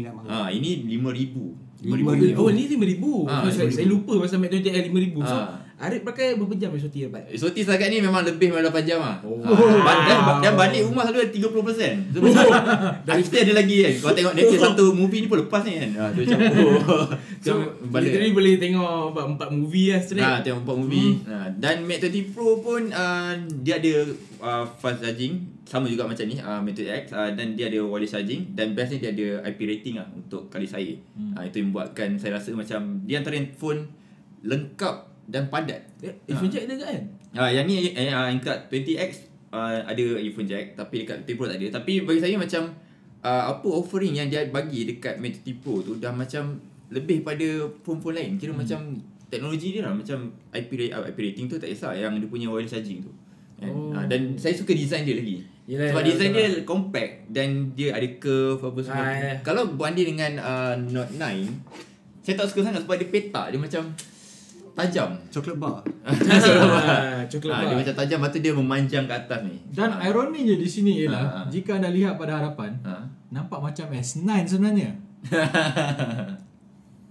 mAh. Ah ini 5000. Oh, oh ni RM5,000 Ah, so, saya, RM5,000. saya lupa pasal Mac 20 RM5,000 So Ah. Arif pakai berapa jam SOT dapat? SOT setakat ni memang lebih daripada 8 jam lah. Oh. Ah, dan, dan balik rumah selalu ada 30%. So macam dari kita ada lagi kan. Kalau tengok Netflix satu movie ni pun lepas ni kan. Ah, tu macam oh. So balik. literally boleh tengok empat, empat movie lah straight Ha, tengok 4 movie. Hmm. Ha, dan Mate 20 Pro pun uh, dia ada uh, fast charging sama juga macam ni uh, Mate 20X uh, dan dia ada wireless charging dan best ni dia ada IP rating lah untuk kali saya. Hmm. Uh, itu yang buatkan saya rasa macam dia antara phone lengkap dan padat. Eh, earphone jack ada kan? Ah yang ni eh, uh, yang kat 20X uh, ada earphone jack tapi dekat 20 Pro tak ada. Tapi bagi saya macam uh, apa offering yang dia bagi dekat Mate 20 Pro tu dah macam lebih pada phone-phone lain. Kira hmm. macam teknologi dia lah macam IP, uh, IP rating tu tak kisah yang dia punya wireless charging tu. Kan? Oh. Uh, dan saya suka design dia lagi. Yelah, Sebab yelah, design betul dia compact dan dia ada curve apa semua. Ah, ya. Kalau banding dengan uh, Note 9 saya tak suka sangat sebab dia petak dia macam tajam. Chocolate bar. Coklat Ah, bar dia macam tajam lepas tu dia memanjang ke atas ni. Dan Ah. ironinya di sini ialah Ah, ah. Jika anda lihat pada harapan Ha. Nampak macam S9 sebenarnya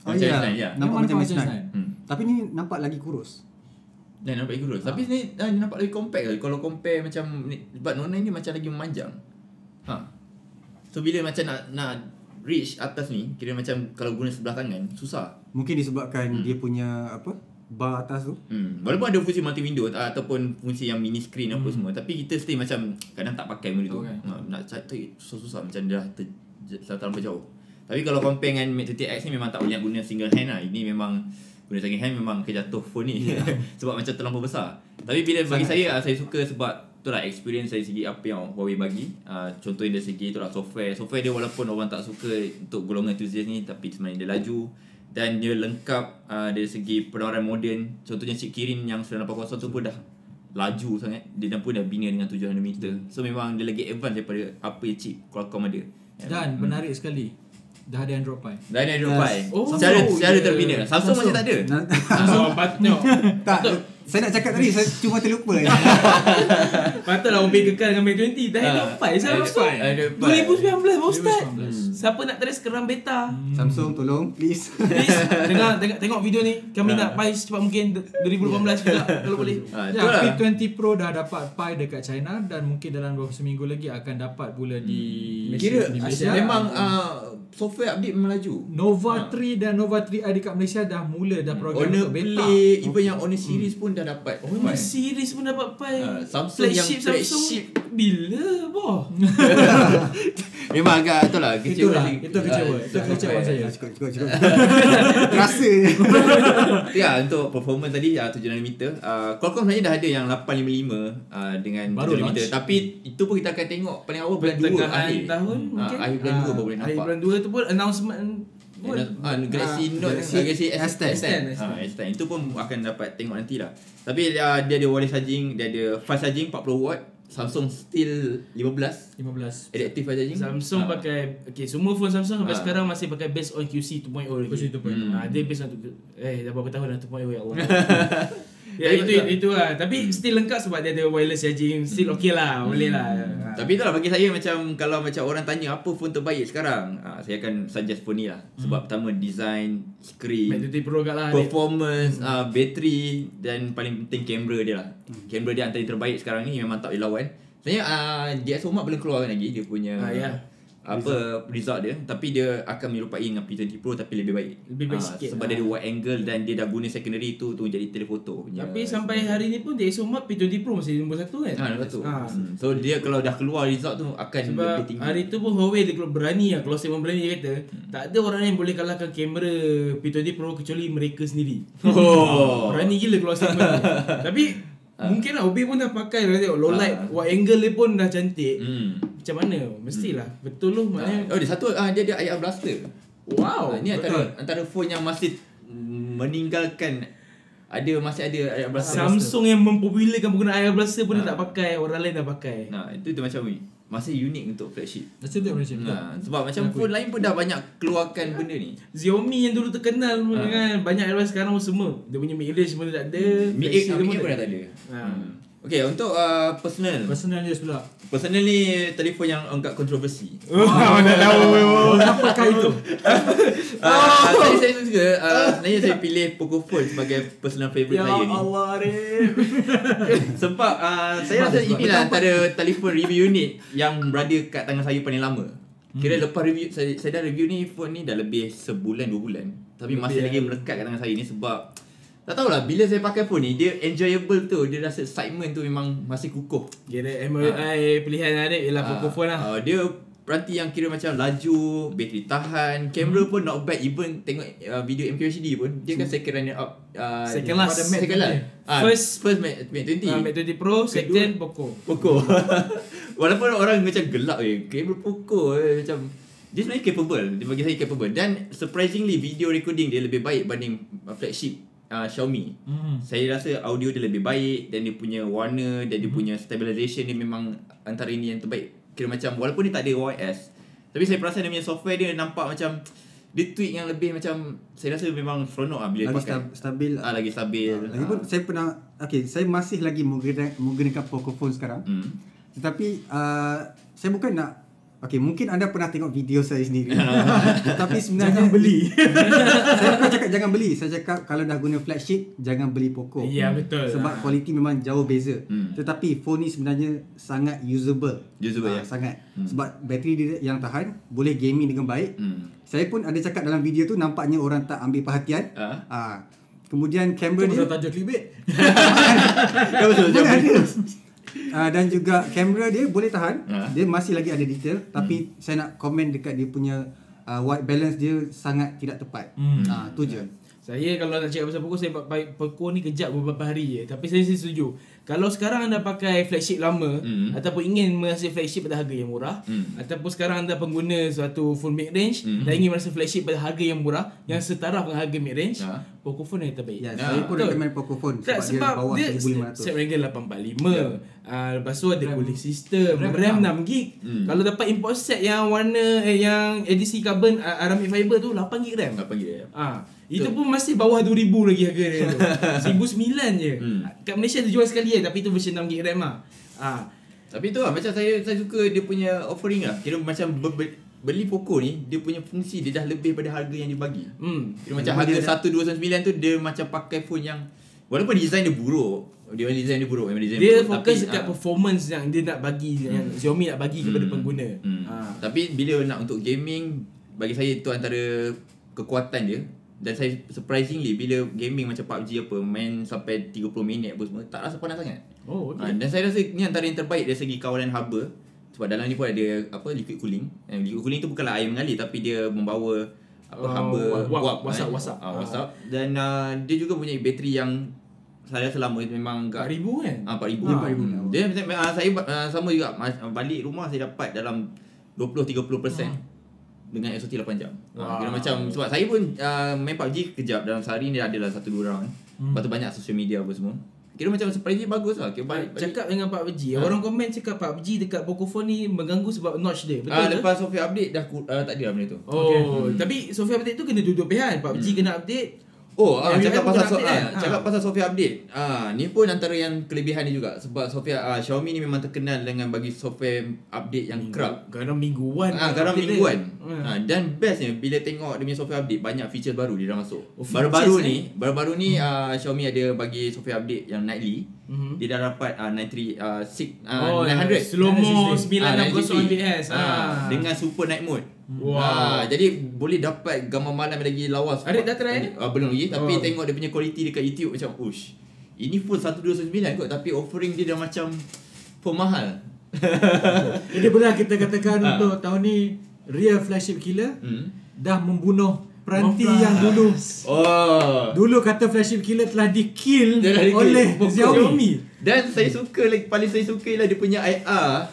Oh Macam ya, S9, ya. nampak macam nampak S9. Hmm. Tapi ni nampak lagi kurus. Dan nampak lagi kurus. Tapi ni ah, dia nampak lagi compact lah. Kalau compare macam ni, sebab 9 ni macam lagi memanjang. Ha. So bila macam nak nak reach atas ni, kira macam kalau guna sebelah tangan susah. Mungkin disebabkan dia punya apa? Bar atas tu. Hmm. Walaupun ada fungsi multi window ah, ataupun fungsi yang mini screen apa semua, tapi kita still macam kadang tak pakai benda tu. Okay. Ha, nak cari susah-susah macam dah ter, terlalu jauh. Tapi kalau compare dengan Mate 30X ni memang tak boleh guna single hand lah. Ini memang guna single hand memang kejatuh phone ni. sebab macam terlalu besar. Tapi bila bagi saya ah, saya suka sebab tu lah experience dari segi apa yang Huawei bagi. Uh, contohnya dari segi tu lah software. Software dia walaupun orang tak suka untuk golongan enthusiast ni tapi sebenarnya dia laju dan dia lengkap uh, dari segi penawaran moden. Contohnya chip Kirin yang 980 tu pun dah laju sangat. Dia dah pun dah bina dengan 7 nanometer. So memang dia lagi advance daripada apa yang chip Qualcomm ada. Dan menarik sekali Dah ada Android Pie Dan ada Android Pie. Oh, secara Samsung secara terbina. Samsung, masih tak ada. Oh, patut tak, saya nak cakap tadi, saya cuma terlupa. Patutlah orang pergi kekal dengan Mate 20 Dah Ah, ada Pi Saya masuk Pi. 2019 baru start 2019. Siapa nak terus keram beta Samsung tolong please. Please Dengar tengok, tengok video ni Kami nak Pi secepat mungkin 2018 juga Kalau boleh Ha, Ya, tu lah. P20 Pro dah dapat Pi dekat China dan mungkin dalam beberapa seminggu lagi akan dapat pula di Kira di Malaysia. Malaysia. memang uh, software update memang laju. Nova Ha. 3 dan Nova 3i dekat Malaysia dah mula dah program Honor beta. Play, even yang Honor series pun dah dapat. Oh ni series pun dapat Pi Ah, Samsung yang Flagship flagship bila boh? Memang agak tu lah kecewa Itulah, sikit. itu kecewa. Ah, Itu kecewa saya. Cukup, cukup, cukup. Rasa. Ya untuk performance tadi uh, 7 nanometer uh, Qualcomm sebenarnya dah ada yang 855 uh, dengan Baru 7 nanometer launch. Tapi itu pun kita akan tengok paling awal bulan 2 Pertengahan akhir tahun Ah, mungkin. Akhir bulan 2 baru boleh Akhir nampak bulan 2 tu pun announcement pun. Ah, Galaxy Ah, Note Galaxy Galaxy, Galaxy S10 S10. S10 ah, S10 Itu pun akan dapat tengok nanti lah Tapi uh, dia ada wireless charging Dia ada fast charging 40 watt Samsung still 15 15. Adaptive fast charging Samsung Ah. pakai okay semua phone Samsung sampai Ah. sekarang masih pakai based on QC 2.0 lagi. QC 2.0. Hmm. Ah dia based on tu- eh dah berapa tahun dah 2.0 ya Allah. ya itu betul. itu lah. Tapi still lengkap sebab dia ada wireless charging. Still okay lah, boleh lah. Ah. Tapi itulah bagi saya macam Kalau macam orang tanya Apa phone terbaik sekarang ah, Saya akan suggest phone ni lah Sebab pertama design Screen 20 Pro kat lah. Performance uh, Bateri Dan paling penting kamera dia lah Kamera dia antara yang terbaik sekarang ni Memang tak boleh lawan Sebenarnya uh, DxO Mark belum keluar lagi Dia punya Ah, ya. Apa result dia tapi dia akan menyerupai dengan P20 Pro tapi lebih baik. Lebih baik Ah, sikit sebab lah. dia ada wide angle dan dia dah guna secondary tu tu jadi telefoto punya. Tapi sampai hari ni pun DxO Mark P20 Pro masih nombor satu kan? Ah, nombor satu. Ah. Hmm. So dia kalau dah keluar result tu akan Sebab lebih tinggi. hari tu pun Huawei dia keluar berani lah Kalau statement berani dia kata Tak ada orang yang boleh kalahkan kamera P20 Pro kecuali mereka sendiri Oh. Berani gila keluar statement tu Tapi Mungkin lah Ubi pun dah pakai dah tengok Low light Wide angle dia pun dah cantik. Hmm. Macam mana? Mestilah Betul loh maknanya. Oh dia satu ah dia ada IR blaster. Wow Ah, ni antara antara phone yang masih meninggalkan ada masih ada IR blaster. Samsung yang mempopularkan penggunaan air blaster pun dia tak pakai Orang lain dah pakai. Nah, itu dia macam masih unik untuk flagship. Dia Malaysia betul. Nah, sebab macam phone lain pun dah banyak keluarkan benda ni. Xiaomi yang dulu terkenal pun kan Banyak blaster sekarang semua Dia punya pun dia tak ada Mi flagship 8 dia Mi pun 8 pun dah tak ada. Ha. Hmm. Okay, untuk uh, personal. Personal news pula. Personal ni telefon yang angkat kontroversi. Oh, dah tahu Oh, kenapakah itu? Uh, saya, saya suka uh, Sebenarnya saya pilih Pocophone Sebagai personal favourite Ya saya ni Allah Arif. Sebab uh, Saya rasa inilah Antara telefon review unit Yang berada kat tangan saya paling lama Kira lepas review saya, saya dah review ni Phone ni dah lebih sebulan dua bulan Tapi masih lagi melekat kat tangan saya ni Sebab Tak tahulah Bila saya pakai phone ni Dia enjoyable tu. Dia rasa excitement tu Memang masih kukuh. Kira MOI pilihan Arif ialah Ah, Pocophone lah. Ah, Dia peranti yang kira macam laju, bateri tahan, kamera Hmm. pun not bad. Even tengok uh, video MQHD pun dia kan second runner up uh, Second last. second last. Ah, First- first Mate, Mate 20. Ah, Mate 20 Pro, second Poco. Poco. Walaupun orang macam gelak eh, kamera Poco eh, macam dia sebenarnya capable, dia bagi saya capable. Dan surprisingly video recording dia lebih baik banding uh, flagship uh, Xiaomi. Hmm. Saya rasa audio dia lebih baik dan dia punya warna dan dia punya stabilization dia memang antara ini yang terbaik. Kira macam walaupun dia tak ada OIS tapi saya perasan dia punya software dia nampak macam dia tweak yang lebih macam saya rasa memang seronok lah bila Lagi pakai. sta- stabil. Ah, lagi stabil. Lagipun saya pernah okay, saya masih lagi menggunakan menggunakan Pocophone sekarang. Hmm. Tetapi uh, saya bukan nak Okay, mungkin anda pernah tengok video saya sendiri. Tetapi sebenarnya Jangan beli. saya bukan cakap jangan beli. Saya cakap kalau dah guna flagship jangan beli Poco. Ya betul Sebab kualiti memang jauh beza. Hmm. Tetapi phone ni sebenarnya sangat usable. Usable, Ah, ya. Sangat. Sebab bateri dia yang tahan, boleh gaming dengan baik. Hmm. Saya pun ada cakap dalam video tu nampaknya orang tak ambil perhatian. Ah. Ah. Kemudian kamera Itu dia pasal tajuk clickbait. Ya ada. Uh, dan juga kamera dia boleh tahan. Ha. Dia masih lagi ada detail tapi saya nak komen dekat dia punya uh, white balance dia sangat tidak tepat. Hmm. Ah tu je. Saya kalau nak cakap pasal Poco Saya pakai Poco ni kejap beberapa hari je Tapi saya saya setuju Kalau sekarang anda pakai flagship lama Hmm. Ataupun ingin merasa flagship pada harga yang murah Hmm. Ataupun sekarang anda pengguna suatu phone mid-range Hmm. Dan ingin merasa flagship pada harga yang murah Yang setara dengan harga mid-range Ha. Poco phone yang terbaik Ya, Ya, saya pun betul. recommend Pocophone Tak, sebab, sebab dia bawah dia 1500. Snapdragon 845 Ya. uh, Lepas tu ada cooling system RAM RAM 6 gig Hmm. Kalau dapat import set yang warna eh, Yang edisi carbon uh, Aramid fiber tu 8 gig RAM apa gitu ya. Ah, itu pun masih bawah 2000 lagi harga dia tu. 1009 je. Hmm. Kat Malaysia dia jual sekali je tapi tu version 6 GB RAM lah. Ah. Tapi tu lah macam saya saya suka dia punya offering lah. Kira macam be- be- beli Poco ni dia punya fungsi dia dah lebih pada harga yang dia bagi. Hmm. Kira macam Memang harga dia 1299 tu dia macam pakai phone yang walaupun design dia buruk. Dia design dia buruk memang design Dia buruk, fokus tapi, dekat ah, performance yang dia nak bagi yang Xiaomi nak bagi kepada Hmm. pengguna. Hmm. Ah. Tapi bila nak untuk gaming bagi saya itu antara kekuatan dia Dan saya surprisingly bila gaming macam PUBG apa main sampai 30 minit apa semua tak rasa panas sangat. Oh, Ha, dan saya rasa ni antara yang terbaik dari segi kawalan haba sebab dalam ni pun ada apa liquid cooling. Eh, liquid cooling tu bukanlah air mengalir tapi dia membawa apa Oh, haba wap- wap, wasap, eh. wasap. Ah, wasap. Dan uh, dia juga punya bateri yang saya rasa lama memang agak 4000 kan? Ah 4000. Ah, Hmm. Dia uh, saya uh, sama juga balik rumah saya dapat dalam 20 30% dengan SOT 8 jam. Ah Wow. kira macam sebab saya pun uh, main PUBG kejap dalam sehari ni adalah satu dua round. Hmm. Lepas tu banyak social media apa semua. Kira macam surprise bagus lah. Kira balik. Cakap dengan PUBG, Ha? orang komen cakap PUBG dekat Pocophone ni mengganggu sebab notch dia. Betul Ah ke? lepas software update dah uh, tak ada lah benda tu. Oh, okay. tapi software update tu kena duduk pihak. PUBG kena update. Oh, ah, cakap pasal so, ah, kan? cakap Ah. pasal software update. Ah, ni pun antara yang kelebihan dia juga sebab software ah, Xiaomi ni memang terkenal dengan bagi software update yang kerap. Kadang mingguan. Ah, kadang update mingguan. dia. Ha, dan bestnya bila tengok dia punya software update banyak feature baru dia dah masuk. Oh, baru-baru features, ni, baru-baru ni uh, Xiaomi ada bagi software update yang nightly. Mhm. Dia dah dapat uh, 93 uh, 6 uh, Oh, 900. slow mo 960 960 fps. Ah, dengan super night mode. Wow. Ah, jadi boleh dapat gambar malam lagi lawas. Adik dah try? Ah, belum lagi tapi Oh. tengok dia punya quality dekat YouTube macam ush. Ini pun 1299 kot tapi offering dia dah macam pun mahal. Jadi benar kita katakan Ah. untuk tahun ni real flagship killer Hmm. dah membunuh peranti Membunuh. yang dulu Oh. dulu kata flagship killer telah dah di-kill. oleh Xiaomi. Dan saya suka like, paling saya suka ialah dia punya IR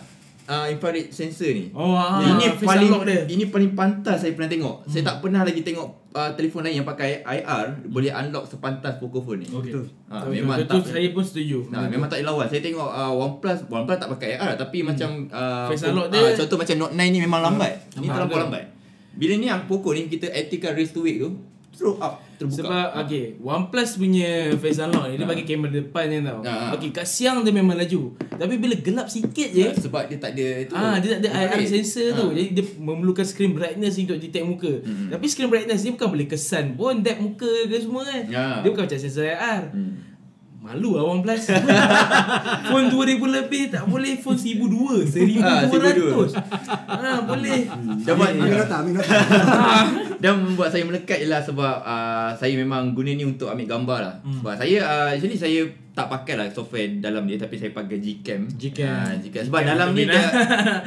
uh, infrared sensor ni. Oh, ah, ini face paling ini paling pantas saya pernah tengok. Hmm. Saya tak pernah lagi tengok uh, telefon lain yang pakai IR boleh unlock sepantas Pocophone ni. Betul. Ha, Betul, memang betul, tak saya pun setuju. Nah, memang tak lawan. Saya tengok uh, OnePlus, OnePlus tak pakai IR tapi hmm. macam uh, Face Poco- unlock ah, dia- contoh macam Note 9 ni memang lambat. Ni lambat terlampau betul. lambat. Bila ni yang Poco ni kita activate raise to wake tu, throw up terbuka. Sebab Ah. okay, OnePlus punya face unlock ni dia Ah. bagi kamera depan je tau. Ah. Okay, kat siang dia memang laju. Tapi bila gelap sikit je, Ah, sebab dia tak ada tu. Ah, dia tak ada IR sensor tu. Ah. Jadi dia memerlukan screen brightness untuk detect muka. Hmm. Tapi screen brightness ni bukan boleh kesan pun depth muka ke semua kan. Ya. Dia bukan macam sensor IR. Hmm. Malu lah OnePlus. phone 2000 lebih tak boleh phone 1002, 1200. Ah, 1200. ah, boleh. Dapat Ambil nota, ambil nota. Dan membuat saya melekat ialah sebab uh, saya memang guna ni untuk ambil gambar lah. Hmm. Sebab saya uh, actually saya tak pakai lah software dalam dia tapi saya pakai Gcam. Gcam. Uh, Gcam. Sebab Gcam dalam ni dia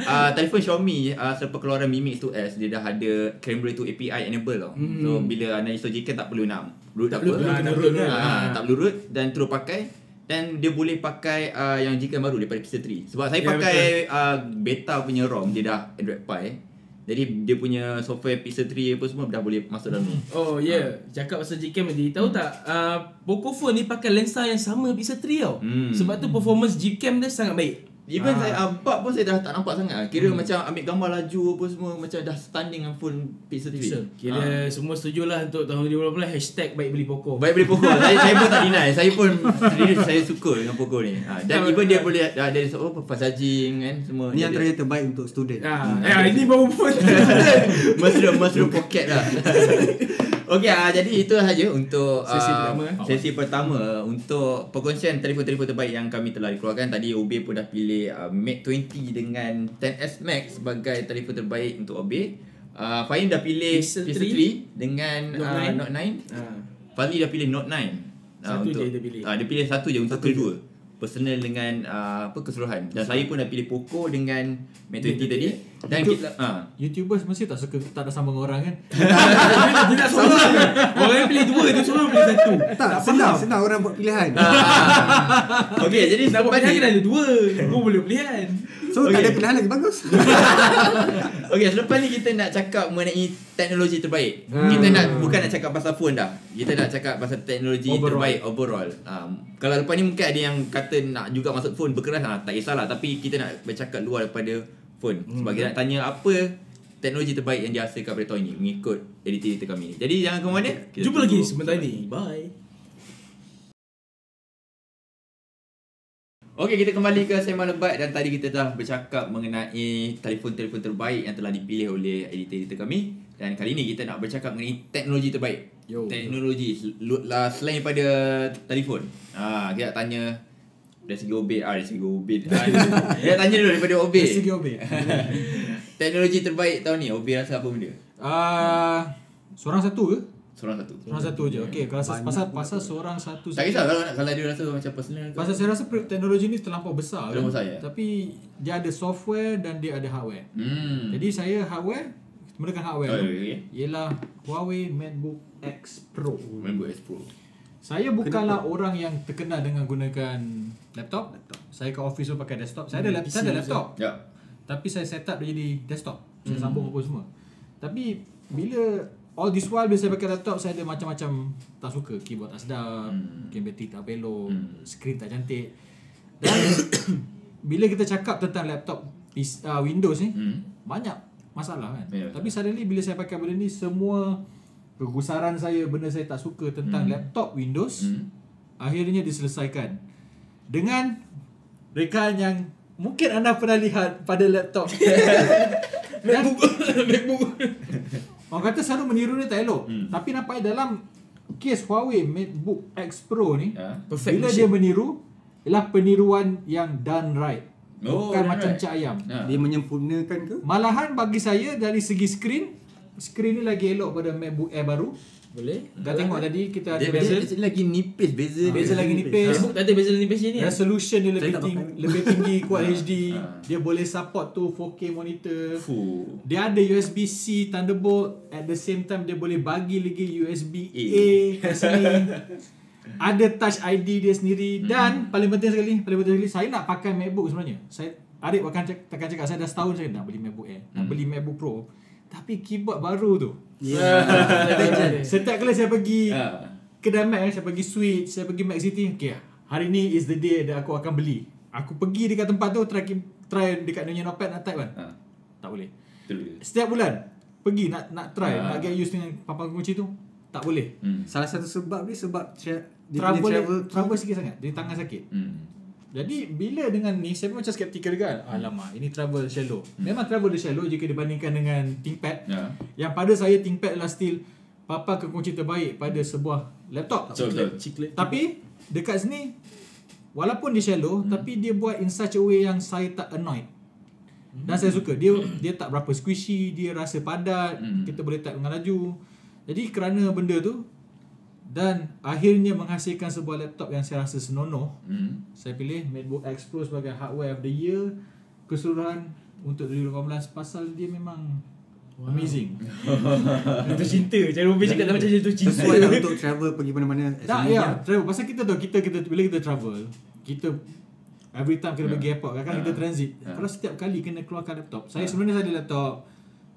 uh, telefon Xiaomi uh, selepas keluaran Mi Mix 2S dia dah ada camera tu API enable tau. Hmm. So bila anda install Gcam tak perlu nak root Tak apa. perlu kena root root tak perlu root dan terus pakai dan dia boleh pakai uh, yang Gcam baru daripada Pixel 3. Sebab saya Ya, pakai uh, beta punya ROM dia dah Android Pie. Jadi dia punya software Pixel 3 apa semua dah boleh masuk dalam ni. Oh ya, yeah. cakap pasal Gcam tadi. Tahu tak uh, Pocophone ni pakai lensa yang sama Pixel 3 tau. Hmm. Sebab tu performance Gcam dia sangat baik. Even Ah. saya uh, pun saya dah tak nampak sangat. Kira hmm. macam ambil gambar laju apa semua macam dah stunning dengan phone Pixel 3. Pixel. Kira semua setuju lah untuk tahun 2018 hashtag baik beli Poco. Baik beli Poco. saya, saya pun tak deny. Saya pun serius saya suka dengan Poco ni. Ha, dan even dia boleh ada ada apa fast charging kan semua. Ni antara yang terbaik untuk student. Ah, eh, ini baru pun. mushroom mushroom pocket lah. Okey ah jadi itu saja untuk Sesi ah, pertama. Sesi pertama untuk perkongsian telefon-telefon terbaik yang kami telah dikeluarkan. Tadi OB pun dah pilih uh, Mate 20 dengan 10S Max sebagai telefon terbaik untuk OB. Uh, Fahim dah pilih Pixel Pixel 3 dengan Note uh, 9. Note 9. ah. Fadli dah pilih Note 9. Ah, Satu untuk, je dia pilih. Ah, dia pilih satu je untuk kedua. Personal dengan uh, apa keseluruhan. Dan saya pun dah pilih Poco dengan 20 tadi. Dan Itu- kita ah YouTubers mesti tak suka tak ada sambung orang kan. Dia nak seorang. Orang yang pilih dua, dia seorang pilih satu. Tak, senang, senang orang buat pilihan. Ah. Okey, jadi Nak buat pilihan ada dua. Kau boleh pilihan. So tak ada Okay. pilihan lagi bagus. Okey, selepas ni kita nak cakap mengenai teknologi terbaik. Hmm. Kita nak bukan nak cakap pasal phone dah. Kita nak cakap pasal teknologi Overall. terbaik overall. Um, kalau lepas ni mungkin ada yang kata nak juga masuk phone berkeras ah, tak kisahlah tapi kita nak bercakap luar daripada phone. Sebab kita nak tanya apa teknologi terbaik yang dihasilkan pada tahun ini mengikut editor kami ni. Jadi jangan ke mana? Kita Jumpa lagi sebentar ni. Bye. Okey, kita kembali ke Sembang Lebat dan tadi kita dah bercakap mengenai telefon-telefon terbaik yang telah dipilih oleh editor-editor kami. Dan kali ni kita nak bercakap mengenai teknologi terbaik. Yo. teknologi lah selain daripada telefon. Ah, kita nak tanya dari segi OB, ah dari segi OB. Ah, kita tanya dulu daripada OB. Dari segi OB. teknologi terbaik tahun ni, OB rasa apa benda? Ah, seorang satu ke? Seorang satu. Seorang satu je. Okey, kalau Banyak pasal pasal seorang satu Tak kisah kalau kalau dia rasa macam personal ke. Pasal saya rasa teknologi ni terlampau besar Terlampau kan. besar, ya? Tapi dia ada software dan dia ada hardware. Hmm. Jadi saya hardware mulakan hardware Oh, tu okay. ialah Huawei MacBook X Pro. Member S Pro. Saya bukanlah orang yang terkenal dengan gunakan laptop. laptop. Saya ke office pun pakai desktop. Saya ada laptop, saya ada laptop. Ya. Tapi saya set up dia jadi desktop. Saya Hmm. sambung apa semua. Tapi bila all this while bila saya pakai laptop saya ada macam-macam tak suka keyboard tak sedap, Hmm. mungkin bateri tak belok, Hmm. screen tak cantik. Dan bila kita cakap tentang laptop uh, Windows ni Hmm. banyak masalah kan. Ya, Tapi suddenly bila saya pakai benda ni semua kegusaran saya benda saya tak suka tentang Hmm. laptop Windows Hmm. akhirnya diselesaikan dengan rekaan yang mungkin anda pernah lihat pada laptop MacBook MacBook orang kata selalu meniru dia tak elok Hmm. tapi nampaknya dalam kes Huawei MacBook X Pro ni Ya. Perfect bila machine. dia meniru ialah peniruan yang done right Oh, bukan done macam right. cak ayam Ya. Dia menyempurnakan ke? malahan bagi saya dari segi skrin skrin ni lagi elok pada MacBook Air baru Boleh? dah tengok tadi kita ada Dia, dia, lagi nipis beza Beza dia. lagi nipis Facebook tak ada bezel nipis ni. eh? Resolution dia lebih tinggi, pakai. lebih tinggi kuat HD. Ah. Dia boleh support tu 4K monitor. Fuh. Dia ada USB-C Thunderbolt at the same time dia boleh bagi lagi USB A A. kat sini. ada touch ID dia sendiri dan paling penting sekali, paling penting sekali saya nak pakai MacBook sebenarnya. Saya Adik bahkan cak, takkan cakap saya dah setahun saya nak beli MacBook Air, nak beli MacBook Pro. Tapi keyboard baru tu. Setiap kali saya pergi Ya. kedai Mac eh, saya pergi Switch, saya pergi Mac City. Okay, hari ni is the day that aku akan beli. Aku pergi dekat tempat tu try try dekat dunia notepad nak type kan. Ha. Tak boleh. Betul. Setiap bulan pergi nak nak try Ah. nak get used dengan papan kunci tu tak boleh. Hmm. Salah satu sebab dia sebab tra- dia Travel punya travel, travel travel sikit sangat. Dia tangan sakit. Hmm. Jadi bila dengan ni saya pun macam skeptikal juga kan. Alamak, ini travel shallow. Memang travel dia shallow jika dibandingkan dengan ThinkPad. Ya. Yang pada saya ThinkPad adalah still papan kekunci terbaik pada sebuah laptop. Betul betul. Ciklet. Tapi dekat sini walaupun dia shallow hmm. tapi dia buat in such a way yang saya tak annoyed. Dan saya suka dia dia tak berapa squishy, dia rasa padat, Hmm. kita boleh type dengan laju. Jadi kerana benda tu dan akhirnya menghasilkan sebuah laptop yang saya rasa senonoh, Hmm. saya pilih MacBook X Pro sebagai hardware of the year keseluruhan untuk 2018 pasal dia memang wow. amazing. Jatuh cinta. Cara Bobi cakap macam jatuh cinta. sesuai lah untuk travel pergi mana-mana Tak media. ya, travel. Pasal kita tahu kita kita bila kita travel, kita every time kita pergi airport, kadang-kadang kita Ya. transit. Ya. Kalau setiap kali kena keluarkan laptop. Saya sebenarnya saya ada laptop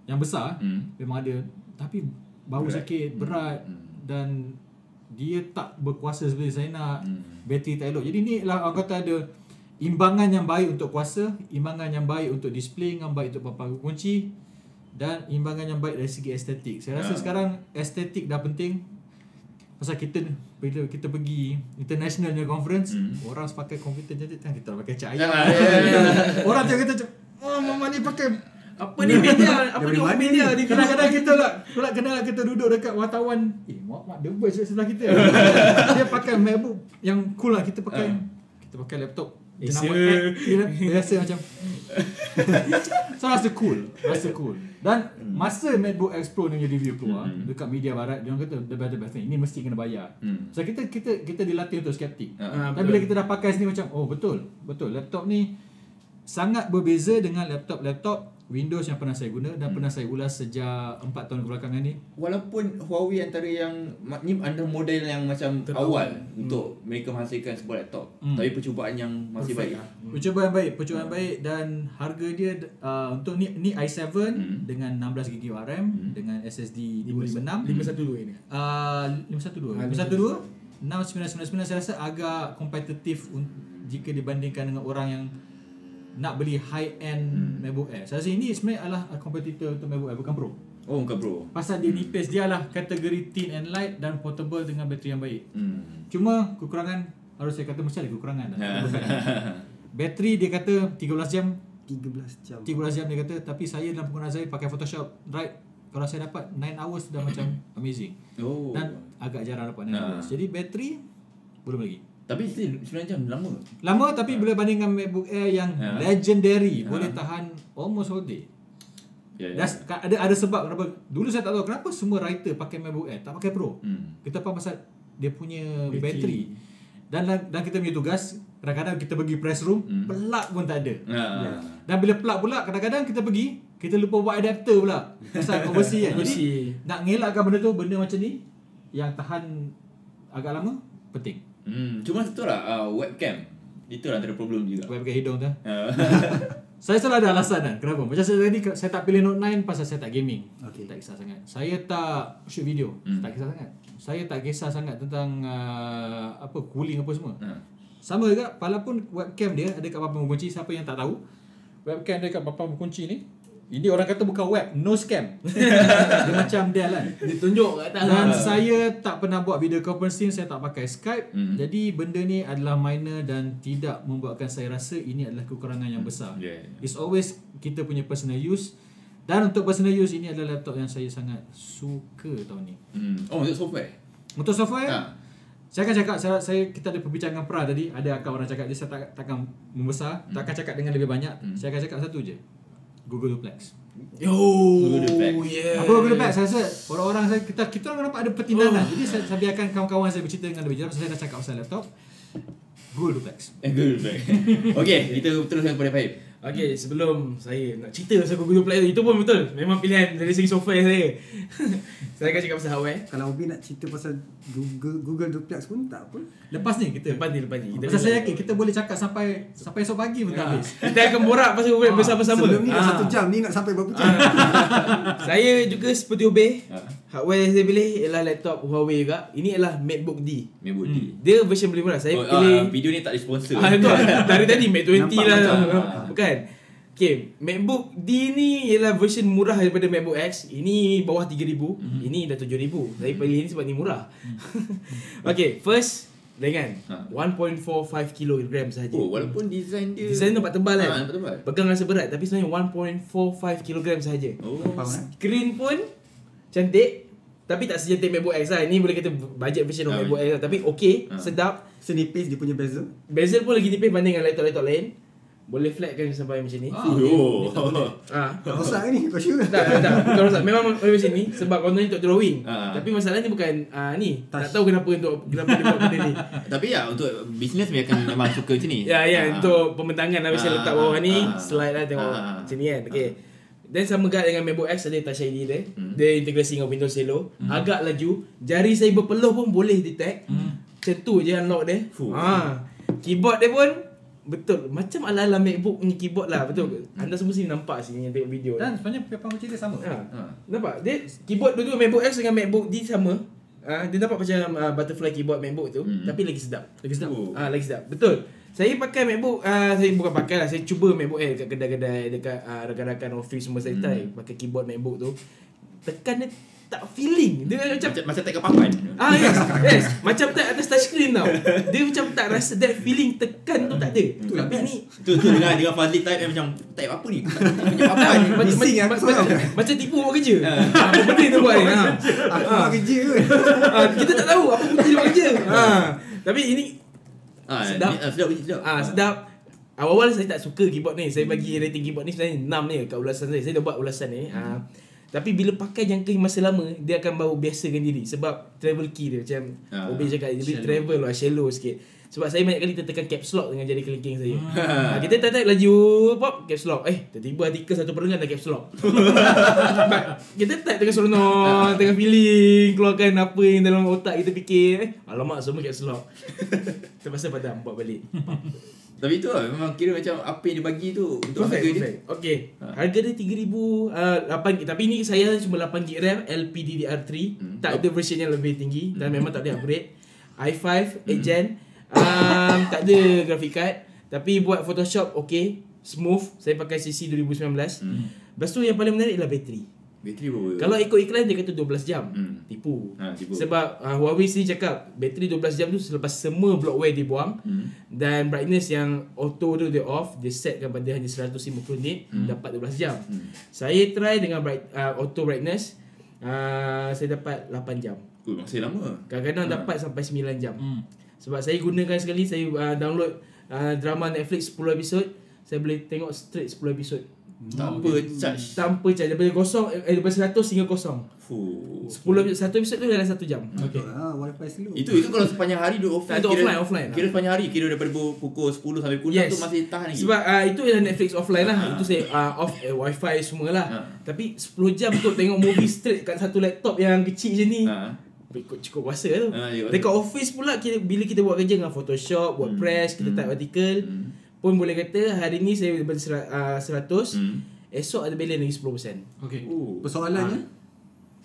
yang besar, Hmm. memang ada tapi bau Berat. sakit, berat Hmm. dan dia tak berkuasa seperti saya nak. Hmm. Bateri tak elok. Jadi ni lah orang kata ada imbangan yang baik untuk kuasa, imbangan yang baik untuk display, yang baik untuk papan kunci dan imbangan yang baik dari segi estetik. Saya rasa Ya. sekarang estetik dah penting. Pasal kita bila kita pergi international conference, Hmm. orang pakai komputer kan kita pakai cat Ya, ayam. ya, ya, ya. orang tengok kita macam, oh mama ni pakai Apa ni media? Apa ni media ni? Kadang-kadang kita pula pula kena kita duduk dekat wartawan. Eh, mak mak the best sebelah kita. dia pakai MacBook yang cool lah kita pakai. Ah. Kita pakai laptop. Dia nama sir. Mac, dia, dia rasa macam So rasa cool Rasa cool Dan masa MacBook X Pro ni punya review keluar Hmm. Dekat media barat Dia orang kata the best, the best Ini mesti kena bayar Hmm. So kita kita kita dilatih untuk skeptik Ah, Tapi bila kita dah pakai sini macam Oh betul Betul Laptop ni Sangat berbeza dengan laptop-laptop Windows yang pernah saya guna Dan pernah saya ulas sejak 4 tahun kebelakangan ni. Walaupun Huawei antara yang ni antara model yang macam awal untuk mereka menghasilkan sebuah laptop. Hmm. Tapi percubaan yang masih baik. Percubaan baik Percubaan baik Dan harga dia uh, Untuk ni ni i7 Hmm. Dengan 16GB RAM Dengan SSD 256 512 ini. Uh, 512 Ah, 512 6999 saya rasa agak kompetitif un- jika dibandingkan dengan orang yang nak beli high end Hmm. MacBook Air. Saya rasa ini sebenarnya adalah kompetitor untuk MacBook Air bukan Pro. Oh, bukan bro. Pasal dia nipis dia lah kategori thin and light dan portable dengan bateri yang baik. Hmm. Cuma kekurangan harus saya kata mesti ada kekurangan lah. Bateri dia kata 13 jam 13 jam 13 jam dia kata tapi saya dalam penggunaan saya pakai Photoshop right kalau saya dapat 9 hours dah macam amazing. Oh. Dan agak jarang dapat 9 Ah. hours. Jadi bateri belum lagi. Tapi still 9 jam lama. Lama tapi bila bandingkan MacBook Air yang Ya. legendary Ya. boleh tahan almost whole day. Ya, ya. Das, ka- ada ada sebab kenapa dulu saya tak tahu kenapa semua writer pakai MacBook Air tak pakai Pro. Hmm. Kita faham pasal dia punya Bateri. bateri. Dan dan kita punya tugas kadang-kadang kita pergi press room Hmm. plug pun tak ada. Ha. Dan bila plug pula kadang-kadang kita pergi kita lupa buat adapter pula pasal overseas kan. Jadi nak ngelakkan benda tu benda macam ni yang tahan agak lama penting. Hmm. Cuma satu lah uh, webcam. Itu lah antara problem juga. Pakai hidung tu. Uh, Saya selalu ada alasan kan kenapa. Macam saya tadi saya tak pilih Note 9 pasal saya tak gaming. Okey. Tak kisah sangat. Saya tak shoot video. Hmm. Tak kisah sangat. Saya tak kisah sangat tentang uh, apa cooling apa semua. ha. Sama juga walaupun webcam dia ada kat papan kunci siapa yang tak tahu. Webcam dia kat papan kunci ni. Ini orang kata bukan web, no scam. dia macam Dell kan. Dia tunjuk kat atas. Dan saya tak pernah buat video conferencing, saya tak pakai Skype. Hmm. Jadi benda ni adalah minor dan tidak membuatkan saya rasa ini adalah kekurangan yang besar. Yeah, yeah. It's always kita punya personal use. Dan untuk personal use ini adalah laptop yang saya sangat suka tahun ni. Hmm. Oh, untuk software. Untuk software, Ha. saya akan cakap saya, saya kita ada perbincangan pra tadi, ada akan orang cakap dia saya tak, takkan membesar, Hmm. takkan cakap dengan lebih banyak. Saya akan cakap satu je. Google Duplex. Yo, Google Duplex. yeah. Apa Google Duplex? Saya rasa orang-orang saya kita kita orang nampak ada pertindahan. Jadi saya, saya biarkan kawan-kawan saya bercerita dengan lebih jauh. Saya dah cakap pasal laptop. Google Duplex. Eh, good. baik. okay, kita teruskan kepada Fahim. Okay, sebelum saya nak cerita pasal Google Play tu, itu pun betul. Memang pilihan dari segi software saya. saya akan cakap pasal hardware. Kalau Obi nak cerita pasal Google Google Duplex pun tak apa. Lepas ni kita Lepas ni, lepas ni. Kita Pasal saya yakin kita boleh cakap sampai sampai esok pagi pun tak Ah, habis. Kita akan borak pasal Google Ah, bersama-sama. Sebelum ni dah Ah. satu jam ni nak sampai berapa jam? Saya juga seperti Obey. Ha. Hardware yang saya pilih ialah laptop Huawei juga. Ini adalah MacBook D. Mebut Hmm. D. Dia version paling murah. Saya Oh, pilih ah, video ni tak disponsor. Ah, itu dari tadi Mac 20 Nampak lah. macam, ah. Bukan. Okay, MacBook D ni ialah version murah daripada MacBook X. Ini bawah 3000, Mhm. ini dah 7000. Saya pilih ni sebab ni murah. okay, first dengan Ha. 1.45 kilogram sahaja. Oh, walaupun design dia Design nampak tebal kan? Ah, nampak tebal. Pegang rasa berat tapi sebenarnya 1.45 kilogram sahaja. Oh. Faham eh? Screen pun cantik tapi tak secantik MacBook X lah. Ini boleh kata budget version of Ah, MacBook X lah. Tapi okay, Ah. sedap. Senipis dia punya bezel. Bezel pun lagi nipis banding dengan laptop-laptop lain. Boleh flatkan sampai macam ni. Ah, Oh. Ah. Tak rosak ni kau sure? Tak, tak, tak. Bukan rosak. Memang boleh macam ni sebab konten ni untuk drawing. Tapi masalahnya bukan ah ni. Tak tahu kenapa untuk kenapa dia buat benda ni. Tapi ya untuk bisnes mereka akan memang suka macam ni. Ya, ya untuk pembentangan lah Biasa Ah, letak bawah ni Slide lah tengok Macam ni kan Okay Dan sama juga dengan MacBook X Ada Touch ID dia Hmm. Dia integrasi dengan Windows Hello Agak laju Jari saya berpeluh pun boleh detect Macam tu je unlock dia Fuh. ha. Keyboard dia pun Betul Macam ala-ala MacBook ni keyboard lah Betul Anda semua sini nampak sini Yang tengok video Dan sebenarnya papan kunci dia sama. ha. Ha. Nampak? Dia keyboard dua-dua MacBook X dengan MacBook D sama Ah, dia nampak macam uh, butterfly keyboard MacBook tu Hmm. tapi lagi sedap. Lagi sedap. Oh. Ah lagi sedap. Betul. Saya pakai MacBook uh, saya bukan pakai lah saya cuba MacBook Air dekat kedai-kedai dekat uh, rakan-rakan office semua saya Hmm. try pakai keyboard MacBook tu. Tekan dia tak feeling. Dia macam Macam macam tak papan. Ah yes, yes. Macam tak atas touchscreen tau. Dia macam tak rasa that feeling tekan tu tak ada. Tu Tapi ni Tu tu dengan dengan Fazli type macam type apa ni? Macam papan. Ah, macam, macam, tipu buat kerja. Ah, benda tu buat ni. Ha. Aku buat kerja ke? Kita tak tahu apa benda dia buat kerja. Ha. Tapi ini Ah, Sedap. ni- ah, sedap sedap. Ah sedap. Awal-awal saya tak suka keyboard ni. Saya bagi rating keyboard ni sebenarnya 6 ni kat ulasan saya. Saya dah buat ulasan ni. Ah tapi bila pakai jangka masa lama dia akan bawa biasakan diri sebab travel key dia macam Ah, Obi cakap dia travel lah shallow sikit. Sebab saya banyak kali tertekan caps lock dengan jari kelingking saya. Ah. Ah, kita tak laju pop caps lock. Eh, tiba-tiba artikel satu perengan dah caps lock. Kita tak tengah seronok, tengah feeling, keluarkan apa yang dalam otak kita fikir. Eh, alamak semua caps lock. Terpaksa padam buat balik. Tapi tu lah memang kira macam apa yang dia bagi tu untuk Perfect, harga dia. Okay. Ha. Harga dia 3000 uh, 8 tapi ni saya cuma 8 GB RAM LPDDR3. Hmm. Tak ada version yang lebih tinggi dan memang tak ada upgrade. i5 8 Gen. Um, tak ada graphic card tapi buat Photoshop okay, smooth. Saya pakai CC 2019. Hmm. Lepas tu yang paling menarik ialah bateri. Bateri berapa? Kalau ikut iklan dia kata 12 jam. Hmm. Tipu. Ha, tipu. Sebab uh, Huawei sendiri cakap bateri 12 jam tu selepas semua blockware dibuang Hmm. dan brightness yang auto tu dia off dia setkan pada hanya 150 nit Hmm. dapat 12 jam. Hmm. Saya try dengan bright uh, auto brightness uh, saya dapat 8 jam. Oh, masih lama. Kadang-kadang Ha. dapat sampai 9 jam. Hmm. Sebab saya gunakan sekali saya uh, download uh, drama Netflix 10 episod saya boleh tengok straight 10 episod Tanpa charge. Tanpa charge daripada kosong eh, daripada 100 hingga kosong. Fuh. 10 satu episod tu dalam 1 jam. Okay. Ah, wifi slow. Itu itu kalau sepanjang hari duduk offline. Itu kira- offline, offline. Kira sepanjang hari kira daripada pukul 10 sampai pukul 6 Yes. tu masih tahan lagi. Sebab uh, itu ialah Netflix offline lah. Ah. Itu saya uh, off eh, wifi semua lah. Ah. Tapi 10 jam untuk tengok movie straight kat satu laptop yang kecil je ni. Ha. Cukup, cukup kuasa tu. Ah, ya, Dekat office pula kita, bila kita buat kerja dengan Photoshop, WordPress, kita type artikel, Hmm. pun boleh kata hari ni saya daripada sera- uh, 100, Hmm. esok ada balance lagi 10%. Okay. Oh. Persoalannya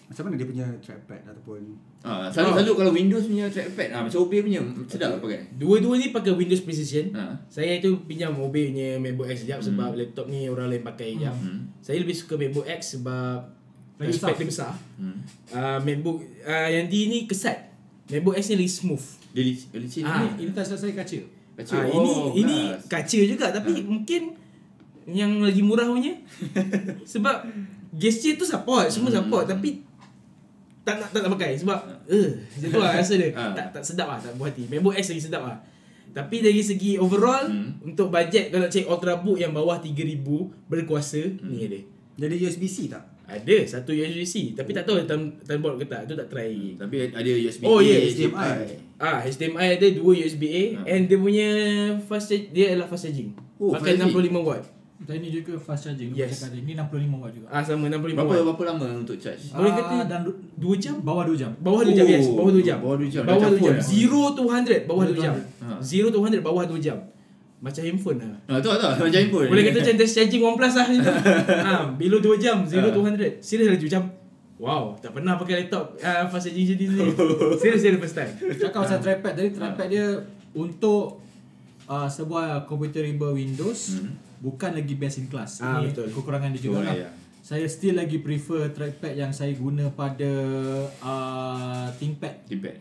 macam mana dia punya trackpad ataupun Ha, selalu Ah. selalu kalau Windows punya trackpad ah macam OB punya sedap lah pakai. Dua-dua ni pakai Windows Precision. Ha. Saya tu pinjam OB punya MacBook X sekejap sebab laptop ni orang lain pakai sekejap. Hmm. Saya lebih suka MacBook X sebab Lagi besar. dia besar. Hmm. Uh, MacBook uh, yang di ni kesat. MacBook X ni lagi smooth. Dia licin, dia licin Ah. ni. Ini tas saya kaca. Kacau. Ah, ini Oh, ini kelas. kaca juga tapi mungkin yang lagi murah punya sebab gesture tu support semua Hmm. support tapi tak nak tak nak pakai sebab eh macam tu lah rasa dia Ah. tak tak sedap lah tak buat hati MacBook X lagi sedap lah tapi dari segi overall Hmm. untuk bajet kalau cek ultrabook yang bawah 3000 berkuasa Hmm. ni ada jadi USB-C tak? Ada satu USB-C tapi tak tahu time time board ke tak tu tak try lagi Tapi ada USB Oh, ya, HDMI. Ah, HDMI ada dua USB A Ha. and dia punya fast charge dia adalah fast charging. Oh, Pakai fast 65 watt. Dan ini juga fast charging. Yes. Ini 65 watt juga. Ah sama 65 Berapa watt. berapa lama untuk charge? Boleh Ah, kata dan du- 2 jam. bawah 2 jam. Bawah 2 jam, Oh, yes. Bawah 2 jam. bawah dua jam. Bawah Macam 2 jam. phone, eh? 0 to 100 bawah 2 jam. Ha. 0 to 100 bawah 2 jam. Macam handphone lah. Ha, tu tak macam handphone. Boleh kata macam test charging OnePlus lah macam ha, below 2 jam, 0 to 100. Serius lah 2 jam. Wow, tak pernah pakai laptop uh, fast charging macam ni. Serius serius first time. Cakap pasal trackpad tadi trackpad dia untuk uh, sebuah compatible Windows Hmm. bukan lagi best in class. Ah, Ini betul. kekurangan dia Oh, juga lah. ya. Saya still lagi prefer trackpad yang saya guna pada uh, ThinkPad. Keypad.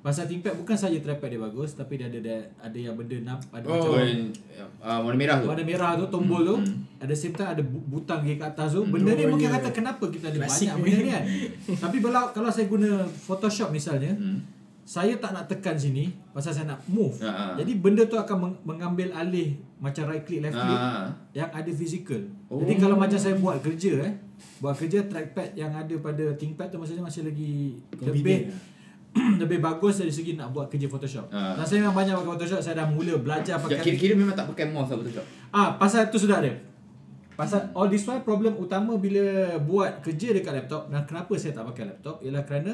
Pasal ThinkPad bukan saja trackpad dia bagus tapi dia ada ada, ada yang benda nap ada Oh. Macam yang uh, warna merah tu. warna merah tu tombol tu Hmm. at the same time ada bu- butang ke atas tu benda ni Oh, mungkin yeah. kata kenapa kita ada Klasik banyak benda ni kan tapi kalau kalau saya guna Photoshop misalnya Hmm. saya tak nak tekan sini pasal saya nak move ha. jadi benda tu akan meng- mengambil alih macam right click left click Ah. yang ada physical Oh. jadi kalau macam saya buat kerja eh buat kerja trackpad yang ada pada ThinkPad tu maksudnya masih lagi lebih lebih bagus dari segi nak buat kerja Photoshop. Ah. Dan saya memang banyak pakai Photoshop, saya dah mula belajar Ya, pakai Kira-kira memang tak pakai mouse lah Photoshop. Ah, pasal tu sudah ada. Pasal all this while problem utama bila buat kerja dekat laptop dan kenapa saya tak pakai laptop ialah kerana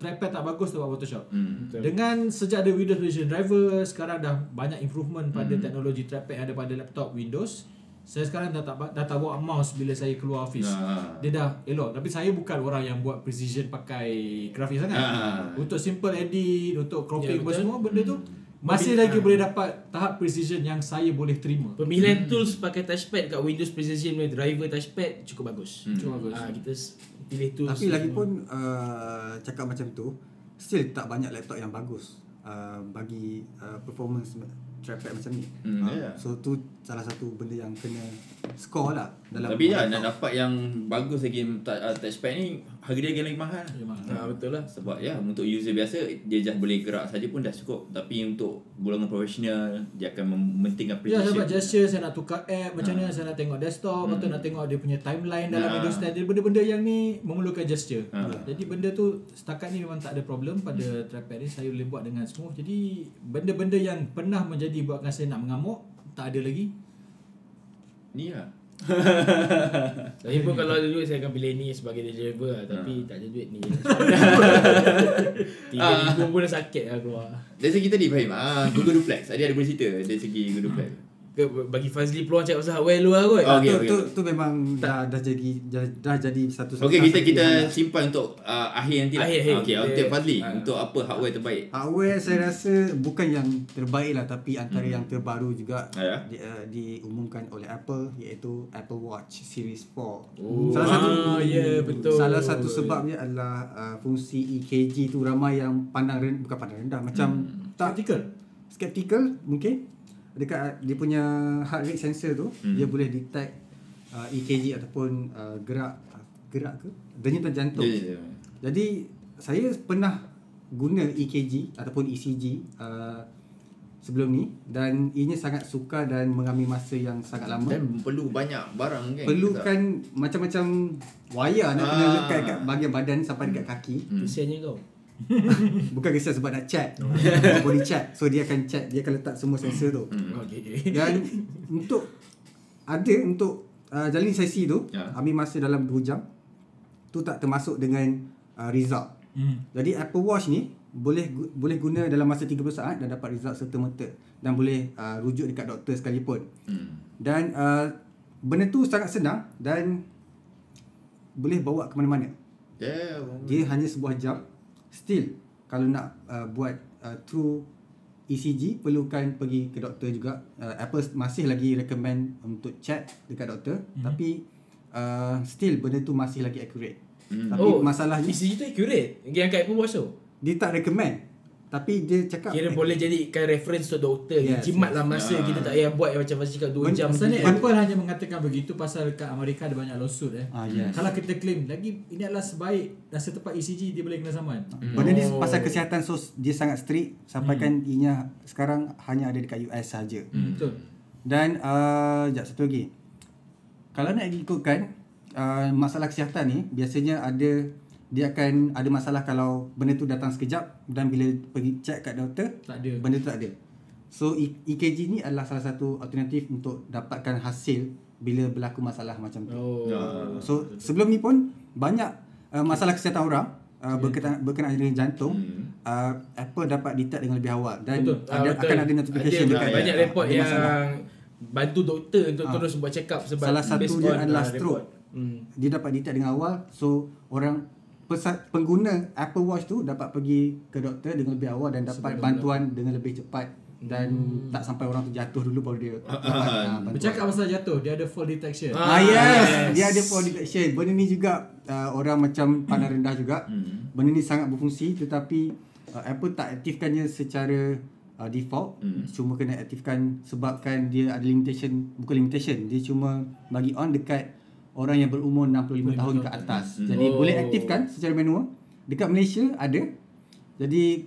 trackpad tak bagus untuk buat Photoshop. Hmm. Dengan sejak ada Windows Vision Driver, sekarang dah banyak improvement pada Hmm. teknologi trackpad yang ada pada laptop Windows. Saya sekarang dah tak dah tak bawa mouse bila saya keluar office. Ah. Dia dah elok. Tapi saya bukan orang yang buat precision pakai grafis sangat. Ah. Untuk simple edit, untuk cropping Ya, semua benda tu masih Mobil- lagi boleh dapat tahap precision yang saya boleh terima. Pemilihan tools pakai touchpad kat Windows Precision punya driver touchpad cukup bagus. Hmm. Cukup bagus. Ah kita pilih tools. Tapi lagi pun uh, cakap macam tu still tak banyak laptop yang bagus uh, bagi uh, performance trackpad macam ni. Hmm, Ah, ya. So tu salah satu benda yang kena score lah dalam Tapi ya, nak dapat yang bagus lagi uh, touchpad ni harga dia lagi mahal. Ya, mahal. Ah betul lah. Sebab ya untuk user biasa dia just boleh gerak saja pun dah cukup. Tapi untuk golongan profesional dia akan mementingkan Ya sebab gesture saya nak tukar app macam mana saya nak tengok desktop Hmm. atau nak tengok dia punya timeline dalam Ah. Windows 10 Jadi benda-benda yang ni memerlukan gesture. Ah. Jadi benda tu setakat ni memang tak ada problem pada trackpad ni saya boleh buat dengan smooth. Jadi benda-benda yang pernah menjadi buatkan saya nak mengamuk tak ada lagi. Ni lah. Saya pun kalau ada duit saya akan pilih ni sebagai driver lah. Tapi tak ada duit ni. Tiga ribu pun dah sakit lah keluar. Dari segi tadi Fahim, ah, Google Duplex. Tadi ada boleh cerita dari segi Google Duplex. Ke, bagi Fazli peluang cakap pasal hardware luar kot. Oh, okay, tu, okay. tu, tu memang dah, dah jadi dah, dah jadi satu Okey, kita satu kita yang- simpan untuk uh, akhir nanti lah. Akhir, akhir. Okey, Kita- untuk Fadli, ah. untuk apa hardware terbaik? Hardware saya rasa bukan yang terbaik lah tapi antara yang terbaru juga Ah, ya? di, uh, diumumkan oleh Apple iaitu Apple Watch Series 4. Oh, salah satu ah, ya, betul. Salah satu sebabnya adalah uh, fungsi EKG tu ramai yang pandang rendah, bukan pandang rendah macam tak Practical. skeptical mungkin dekat dia punya heart rate sensor tu Hmm. dia boleh detect uh, EKG ataupun uh, gerak gerak ke denyutan jantung. Ya, ya, ya. Jadi saya pernah guna EKG ataupun ECG uh, sebelum ni dan ianya sangat sukar dan mengambil masa yang sangat lama. Dan perlu banyak barang kan. Perlukan macam-macam wayar nak kena Ah. lekat kat bahagian badan sampai dekat kaki. Hmm. Kesiannya kau. Bukan kisah sebab nak chat. Body chat. So dia akan chat, dia akan letak semua sensor tu. Hmm. Okey. Dan untuk ada untuk uh, jalani sesi tu Ya. ambil masa dalam 2 jam. Tu tak termasuk dengan uh, result. Hmm. Jadi Apple Watch ni boleh gu- boleh guna dalam masa 30 saat dan dapat result serta-merta dan boleh uh, rujuk dekat doktor sekalipun. Hmm. Dan uh, benda tu sangat senang dan boleh bawa ke mana-mana. Yeah. Dia hanya sebuah jam. Still kalau nak uh, buat uh, through ECG perlukan pergi ke doktor juga. Uh, Apple masih lagi recommend untuk check dekat doktor mm-hmm. tapi uh, still benda tu masih lagi accurate. Hmm. Tapi Oh, masalahnya ECG tu accurate. Yang kat Apple Watch tu. dia tak recommend. Tapi dia cakap Kira boleh jadikan reference untuk doktor. Yes, Jimat lah masa Ah. kita tak payah buat yang macam Fazli cakap 2 Men- jam. Pasal ni. Apple hanya mengatakan begitu pasal kat Amerika ada banyak lawsuit eh. Ah, yes. Kalau kita claim lagi ini adalah sebaik dan setepat ECG dia boleh kena saman. Benda ni pasal kesihatan so dia sangat strict sampaikan Hmm. ianya sekarang hanya ada dekat US saja. Hmm. Betul. Dan uh, jap satu lagi. Kalau nak ikutkan uh, masalah kesihatan ni biasanya ada dia akan ada masalah kalau benda tu datang sekejap dan bila pergi check kat doktor Tak ada. benda tu tak ada. So E- EKG ni adalah salah satu alternatif untuk dapatkan hasil bila berlaku masalah macam tu. Oh. Ya. So sebelum ni pun banyak uh, masalah kesihatan orang uh, berkenaan, berkenaan dengan jantung Hmm. uh, Apple dapat detect dengan lebih awal dan Betul. Ah, ada, betul. akan ada notification ada, dekat banyak ah, report ada yang masalah. bantu doktor untuk Ah. terus buat check up sebab Salah satunya on, adalah ah, stroke. Hmm. dia dapat detect dengan awal so orang pesa- pengguna Apple Watch tu dapat pergi ke doktor dengan lebih awal dan dapat Sebelum bantuan dengan lebih cepat dan Hmm. tak sampai orang tu jatuh dulu baru dia ah, bantuan. Bercakap pasal jatuh, dia ada fall detection. Ah, Ah, yes. yes. Dia ada fall detection. Benda ni juga uh, orang macam pandang rendah juga. Hmm. Benda ni sangat berfungsi tetapi uh, Apple tak aktifkannya secara uh, default. Hmm. Cuma kena aktifkan sebabkan dia ada limitation, bukan limitation. Dia cuma bagi on dekat orang yang berumur 65 tahun ke atas. Hmm. Jadi Oh. boleh aktifkan secara manual. Dekat Malaysia ada. Jadi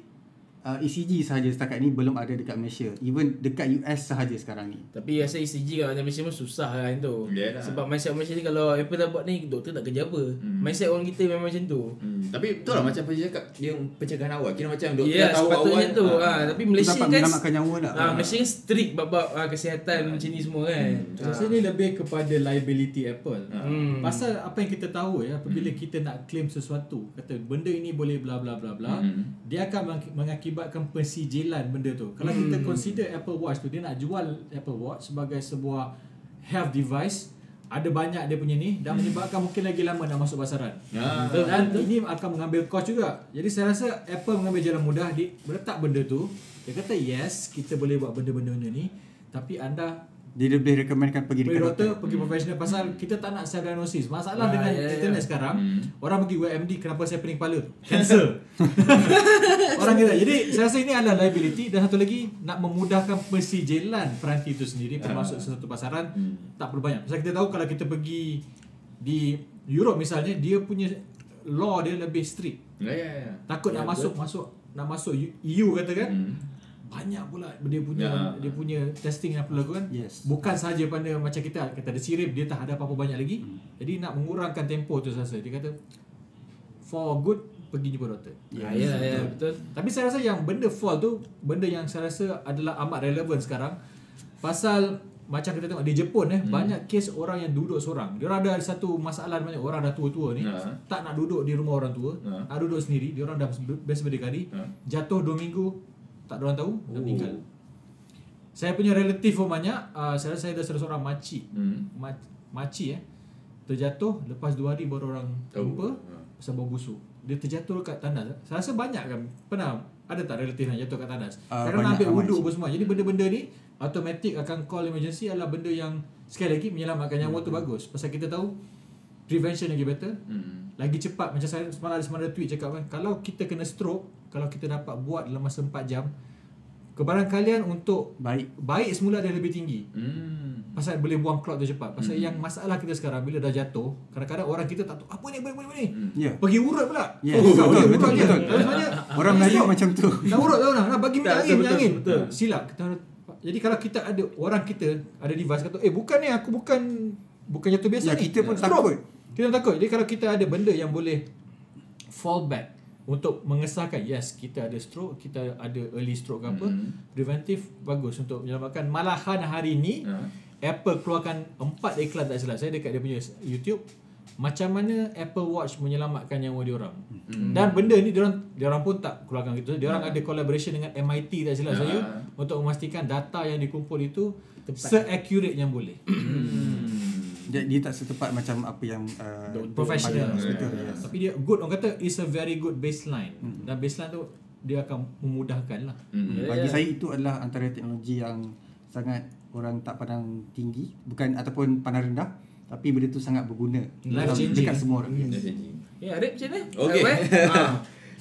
uh, ECG sahaja setakat ni belum ada dekat Malaysia. Even dekat US sahaja sekarang ni. Tapi rasa ECG kat Malaysia pun susah kan tu. Yalah. Sebab mindset Malaysia ni kalau Apple dah buat ni doktor tak kerja apa. Hmm. Mindset orang kita memang macam tu. Hmm. Tapi betul lah macam Fazli cakap dia pencegahan awal. Kira macam doktor Ya, dah tahu sepatutnya awal. tu. ah. Ha, tapi Malaysia dapat kan menyelamatkan nyawa tak? Ah, Malaysia kan strict bab-bab ah, kesihatan macam ni semua kan. Hmm. Rasa ni lebih kepada liability Apple. Hmm. Pasal apa yang kita tahu ya, apabila kita nak claim sesuatu, kata benda ini boleh bla bla bla bla, Hmm. dia akan meng- mengakibatkan pensijilan benda tu. Kalau kita consider Apple Watch tu, dia nak jual Apple Watch sebagai sebuah health device, ada banyak dia punya ni dan menyebabkan mungkin lagi lama nak masuk pasaran. Ah. Dan ini akan mengambil cost juga. Jadi saya rasa Apple mengambil jalan mudah di meletak benda tu. Dia kata yes, kita boleh buat benda-benda ni, tapi anda Dia lebih recommendkan pergi dekat doktor, doktor. pergi profesional pasal kita tak nak self diagnosis. Masalah Ah, dengan ya, ya. internet sekarang, Hmm. orang pergi WebMD kenapa saya pening kepala? Cancer. orang kata. Jadi saya rasa ini adalah liability dan satu lagi nak memudahkan persijilan peranti itu sendiri termasuk sesuatu pasaran Hmm. tak perlu banyak. Pasal kita tahu kalau kita pergi di Europe misalnya dia punya law dia lebih strict. Ya ya ya. Takut Ya, nak masuk masuk nak masuk EU kata kan. Hmm. Banyak pula dia punya Ya. dia punya testing yang perlu lakukan. Yes. Bukan sahaja pada macam kita kata ada sirip dia tak ada apa-apa banyak lagi. Hmm. Jadi nak mengurangkan tempoh tu saya rasa. Dia kata for good pergi jumpa doktor. Ya, ya, ya, betul. Tapi saya rasa yang benda fall tu benda yang saya rasa adalah amat relevan sekarang. Pasal macam kita tengok di Jepun eh hmm. banyak kes orang yang duduk seorang. Dia orang ada satu masalah banyak orang dah tua-tua ni Ha. tak nak duduk di rumah orang tua. Ha. Ha. duduk sendiri, dia orang dah best berdikari. Ha. Jatuh 2 minggu tak ada orang tahu Oh. dah meninggal. Saya punya relatif pun banyak, uh, saya rasa saya ada salah seorang makcik. Hmm. Ma- makcik eh terjatuh lepas 2 hari baru orang Tahu. jumpa Ha. pasal bau busuk. Dia terjatuh dekat tandas. Saya rasa banyak kan pernah ada tak relatif yang jatuh kat tandas? Ah, Kadang nak banyak ambil amat wuduk apa semua. Jadi benda-benda ni automatic akan call emergency adalah benda yang sekali lagi menyelamatkan nyawa tu bagus. Pasal kita tahu prevention lagi better. Hmm. Lagi cepat macam saya semalam ada semalam ada tweet cakap kan kalau kita kena stroke kalau kita dapat buat dalam masa 4 jam kebaran kalian untuk Baik. baik semula dia lebih tinggi. Hmm. pasal boleh buang cloud tu cepat. Pasal yang masalah kita sekarang bila dah jatuh, kadang-kadang orang kita tak tahu apa ni, apa ni, apa ni. Ya. Pergi urut pula. Ya, Oh, betul, betul, betul, betul. Sebenarnya Orang Melayu macam tu. nak urut tahu nak, nak bagi minta Betul, angin, betul, minta angin. Silap. Kita jadi kalau kita ada orang kita ada device kata, "Eh, bukan ni aku bukan bukan jatuh biasa Ya, ni." kita pun takut. Kita pun takut. Jadi kalau kita ada benda yang boleh fall back untuk mengesahkan yes kita ada stroke kita ada early stroke ke apa Mhm. preventif bagus untuk menyelamatkan malahan hari ni Ha. Apple keluarkan empat iklan tak silap saya dekat dia punya YouTube macam mana Apple Watch menyelamatkan nyawa dia orang. Hmm. Dan benda ni dia orang dia orang pun tak keluarkan gitu. Dia orang ada collaboration dengan MIT tak silap Ah. saya untuk memastikan data yang dikumpul itu se-accurate yang boleh. Dia, dia tak setepat macam apa yang uh, Professional. pada hospital. Yes. Tapi dia good orang kata is a very good baseline. Dan baseline tu dia akan memudahkan lah. Hmm. Bagi saya itu adalah antara teknologi yang sangat orang tak pandang tinggi bukan ataupun pandang rendah tapi benda tu sangat berguna Life dalam- changing. dekat semua orang. Yes. Ya, Arif macam mana? Eh? Ha.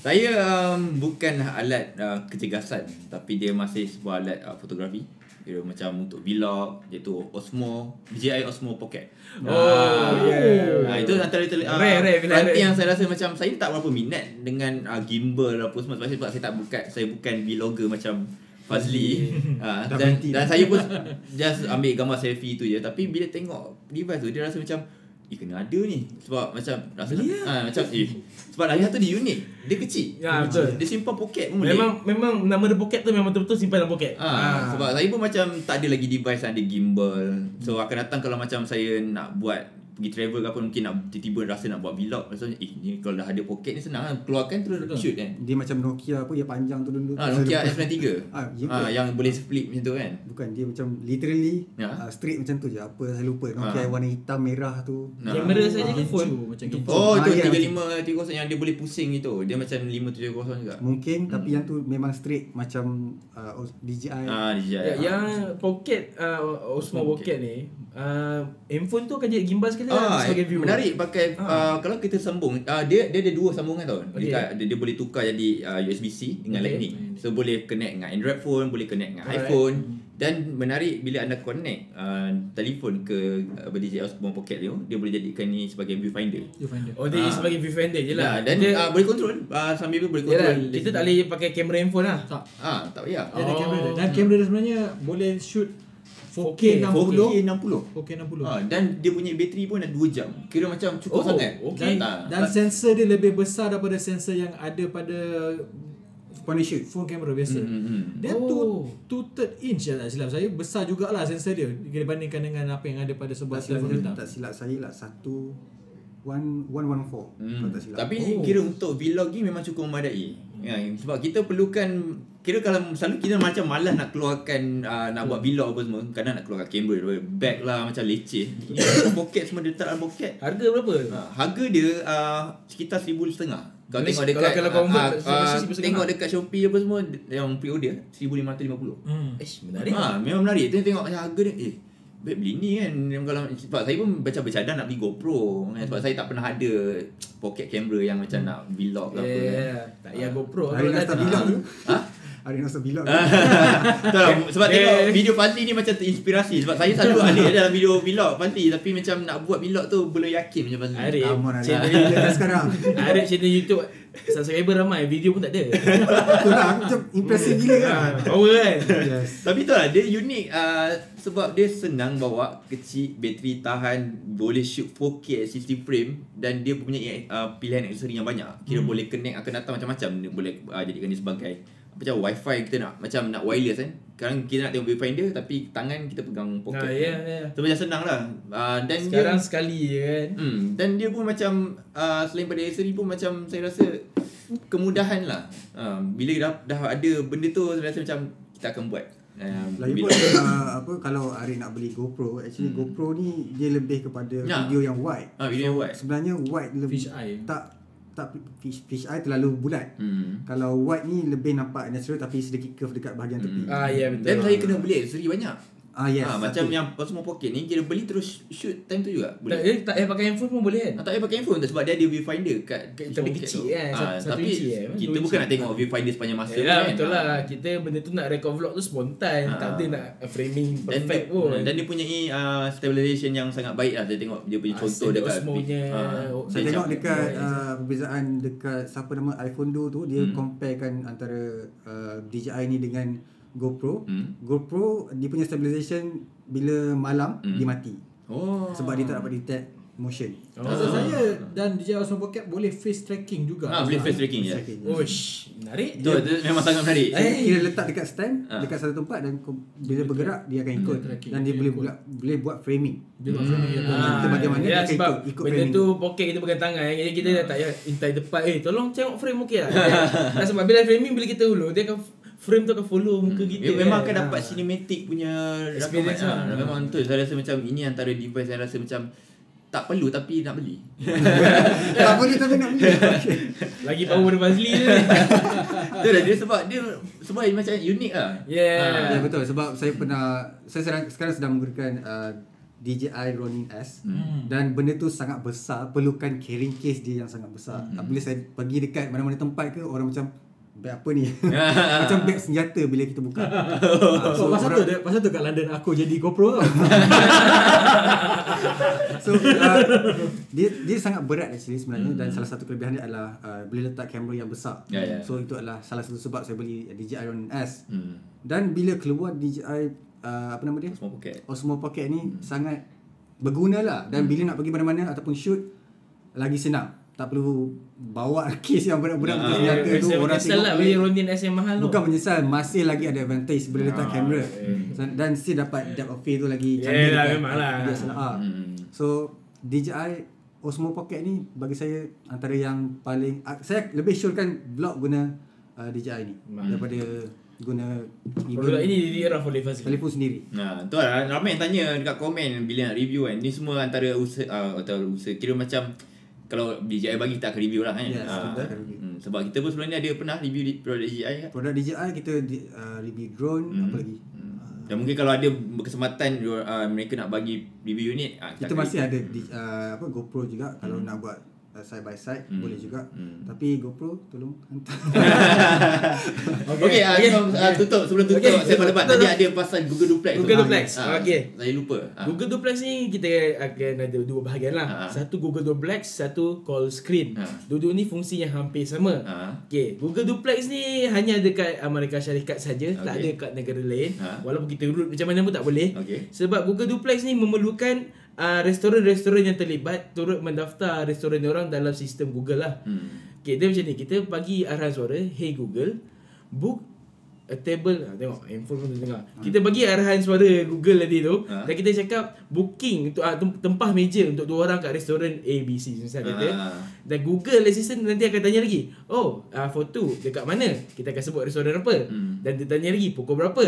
Saya um, bukan alat uh, kecergasan tapi dia masih sebuah alat uh, fotografi. Dia macam untuk vlog iaitu Osmo DJI Osmo Pocket. Oh, yeah. Ah, itu antara tele, uh, Rare, rare, bila peranti rare. yang saya rasa macam saya tak berapa minat dengan uh, gimbal apa semua sebab saya, sebab saya tak bukan saya bukan vlogger macam Fazli uh, dan, dan saya pun just ambil gambar selfie tu je tapi bila tengok device tu dia rasa macam eh kena ada ni sebab macam rasa Beli ah, macam eh sebab layar tu dia unik dia kecil Ya, betul. dia simpan poket pun boleh Memang memang nama dia poket tu memang betul-betul simpan dalam poket. Ah, sebab saya pun macam tak ada lagi device ada gimbal. So akan datang kalau macam saya nak buat pergi travel ke apa mungkin nak tiba-tiba rasa nak buat vlog rasanya eh ni kalau dah ada poket ni senang kan keluarkan terus Betul. shoot kan. Dia macam Nokia apa yang panjang tu dulu. Ah Nokia S93. Ah, ya ah ke? yang boleh split macam tu kan. Bukan dia macam literally Ya. uh, straight macam tu je. Apa saya lupa. Nokia yang warna hitam merah tu. Kamera saja ke phone? Macam. Oh itu Ah, ya, 3530 yang dia boleh pusing itu. Dia macam 570 juga. Mungkin Hmm. tapi yang tu memang straight macam uh, DJI. Ah DJI. Ya, yang poket uh, Osmo Osmo poket ni uh, handphone tu akan jadi gimbal sekali Ah, lah sebagai viewer. menarik pakai Ah. uh, kalau kita sambung uh, dia dia ada dua sambungan tau. Okay. Dia, dia, dia boleh tukar jadi uh, USB-C dengan Okay. Lightning. So boleh connect dengan Android phone, boleh connect dengan Alright. iPhone dan menarik bila anda connect uh, telefon ke uh, DJI Osmo Pocket tu, dia boleh jadikan ni sebagai viewfinder. It. Oh dia Ah. sebagai viewfinder je lah. Dan Kita- uh, boleh control uh, sambil pun boleh Yalah, control. kita tak boleh pakai kamera handphone lah. Tak. Ah, tak payah. Dia ada Oh. kamera dia. Dan kamera dia sebenarnya boleh shoot 4K 60 4K 60. 4K 60. Ah, dan dia punya bateri pun ada 2 jam. Kira macam cukup Oh, sangat. okey. Ah, Dan sensor dia lebih besar daripada sensor yang ada pada shoot. phone kamera biasa. Hmm, hmm, hmm. Dia Oh. two, two third inch tak silap saya besar jugalah sensor dia dibandingkan dengan apa yang ada pada sebuah Tak silap, telefon kita. tak silap saya lah satu one one one four. Hmm. Kalau tak silap. Tapi Oh. kira untuk vlog ni memang cukup memadai. Ya, sebab kita perlukan kira kalau selalu kita macam malas nak keluarkan uh, nak buat vlog apa semua, kadang nak keluarkan kamera daripada bag lah macam leceh. Poket semua dia letak dalam poket. Harga berapa? Ha, harga dia uh, sekitar seribu setengah. Kau Malaysia- tengok dekat kalau- kalau seribu setengah. tengok dekat Shopee apa semua yang pre-order 1550. Hmm. Eh, menarik. Ha, memang menarik. Dia tengok macam harga dia eh Babe beli ni kan kalau sebab saya pun macam bercadang nak beli GoPro kan? sebab saya tak pernah ada pocket camera yang macam nak vlog ke apa kan. Yeah, tak payah GoPro. Hari Kalau nak start tak- vlog tu. Ha? Start vlog. Tak, sebab Eh. tengok video Fazli ni macam terinspirasi sebab saya selalu ada dalam video vlog Fazli tapi macam nak buat vlog tu belum yakin macam Fazli. Arif, Arif. sekarang. Arif channel YouTube subscriber ramai, video pun tak ada. Itulah aku macam impressive gila kan. Power kan? Yes. Tapi tu lah dia unik uh, sebab dia senang bawa kecil bateri tahan boleh shoot 4K at 60 frame dan dia punya uh, pilihan aksesori yang banyak. Kira hmm. boleh connect akan datang macam-macam dia boleh uh, jadikan dia sebagai macam wifi kita nak macam nak wireless kan. Sekarang kita nak tengok viewfinder tapi tangan kita pegang poket. Nah, ya, ya. So macam senang lah. Uh, dan Sekarang dia sekali je kan. Hmm, dan dia pun macam uh, selain pada aksesori pun macam saya rasa kemudahan lah. Uh, bila dah, dah ada benda tu saya rasa macam kita akan buat. Uh, Lagipun uh, apa kalau Ari nak beli GoPro, actually Hmm. GoPro ni dia lebih kepada Ya. video yang wide. Ah, video yang wide. Sebenarnya wide lebih Fish eye. tak tak fish, fish eye terlalu bulat. Hmm. Kalau wide ni lebih nampak natural tapi sedikit curve dekat bahagian tepi. Hmm. Ah, ya betul. Dan saya kena beli aksesori banyak. Ah yes. Ah, macam satu. yang Osmo Pocket ni kira beli terus shoot time tu juga. Tak, Boleh. eh, tak payah pakai handphone pun boleh kan? Ah, tak payah pakai handphone sebab dia ada viewfinder kat Kat- tapi Pocket kecil tu. kan, Ah, satu- satu tapi inci eh, kita bukan inci. nak tengok viewfinder sepanjang masa Yalah kan. betul Ah. lah Kita benda tu nak record vlog tu spontan Ah. Tak ada nak framing Dan perfect dia, pun dan dia punya uh, stabilization yang sangat baik lah. Saya tengok dia punya contoh Osmo dekat punya- ah, Saya tengok dekat uh, perbezaan dekat siapa nama iPhone 2 tu dia Hmm. comparekan antara uh, DJI ni dengan GoPro. Hmm. GoPro dia punya stabilization bila malam Hmm. dia mati. Oh. Sebab dia tak dapat detect motion. Oh. Masa saya dan DJI Osmo Pocket boleh face tracking juga. Ah, boleh face tracking ya. Tracking. Oish Menarik Tu tu memang sangat menarik. Dia Eh. kira letak dekat stand Ah. dekat satu tempat dan bila bergerak dia akan ikut tracking. dan dia Dia boleh buat boleh buat framing. Dia buat framing Ah. betul. kita bagaimana, ya, dia akan sebab ikut- ikut benda framing. tu poket kita pegang tangan Jadi kita dah tak payah intai depan Eh tolong tengok frame okey tak Nah, Sebab bila framing bila kita hulur Dia akan frame tu akan follow muka kita Dia memang kan. akan dapat Ah. cinematic punya Experience lah. Ah, memang tu saya rasa macam ini antara device saya rasa macam tak perlu tapi nak beli. tak boleh tapi nak beli. Okay. Lagi power daripada Fazli tu tu dah dia sebab dia sebab dia macam unik lah. Yeah Ya betul sebab saya pernah saya sekarang, sekarang sedang menggunakan uh, DJI Ronin S Hmm. dan benda tu sangat besar perlukan carrying case dia yang sangat besar. Hmm. Bila saya pergi dekat mana-mana tempat ke orang macam apa ni? macam beg senjata bila kita buka. Ah, So, pasal tu orang- dia, pasal tu kat London aku jadi GoPro tau. So uh, dia dia sangat berat actually sebenarnya dan salah satu kelebihan dia adalah uh, boleh letak kamera yang besar. Ya, ya. So itu adalah salah satu sebab saya beli DJI Ronin S. Hmm. Dan bila keluar DJI uh, apa nama dia? Semua poket. Osmo Pocket ni sangat berguna lah dan bila nak pergi mana-mana ataupun shoot lagi senang. Tak perlu bawa kes yang berat-berat Ah, senjata tu orang menyesal tengok. lah boleh- beli Ronin S yang mahal tu Bukan menyesal, masih lagi ada advantage bila letak Ah, kamera. eh. Dan still dapat depth of field tu lagi Yeah canggih lah, memang lah. DSLR. Hmm. So DJI Osmo Pocket ni bagi saya antara yang paling ah, saya lebih syorkan vlog guna uh, DJI ni Hmm. daripada guna Produk even ini di era Fazli telefon sendiri. Nah, tu lah ramai yang tanya dekat komen bila nak review kan. Ni semua antara usaha uh, atau usaha kira macam kalau DJI bagi kita akan review lah kan. Yes, Ah, kita akan review. hmm, sebab kita pun sebelum ni ada pernah review di produk DJI kan. Produk DJI kita di, uh, review drone Hmm. apa lagi? Hmm. Dan mungkin kalau ada kesempatan uh, mereka nak bagi review unit uh, Kita masih ada di, uh, apa GoPro juga kalau Hmm. nak buat uh, side by side Hmm. boleh juga. Hmm. Tapi GoPro tolong hantar. Okey, okay, okay. uh, tutup sebelum tutup Okay, saya tutup. tadi ada pasal Google Duplex. Google tu. Duplex, Ah, okey. Saya lupa. Ah. Google Duplex ni kita akan ada dua bahagian lah. Ha. Satu Google Duplex, satu call screen. Ha. Dua-dua ni fungsi yang hampir sama. Ha. Okay, Google Duplex ni hanya dekat Amerika Syarikat saja, tak ada kat negara lain. Ha. Walaupun kita root macam mana pun tak boleh. Okey. Sebab Google Duplex ni memerlukan uh, restoran-restoran yang terlibat turut mendaftar restoran orang dalam sistem Google lah. Hmm. Okay, dia macam ni. Kita bagi arahan suara, Hey Google, book a table. Ha, tengok, handphone pun tu dengar. Kita bagi arahan suara Google tadi tu. Ha. Dan kita cakap booking untuk uh, tempah meja untuk dua orang kat restoran ABC. Misal kata. Ha. Dan Google Assistant nanti akan tanya lagi. Oh, uh, for two, dekat mana? Kita akan sebut restoran apa. Hmm. Dan dia tanya lagi, pukul berapa?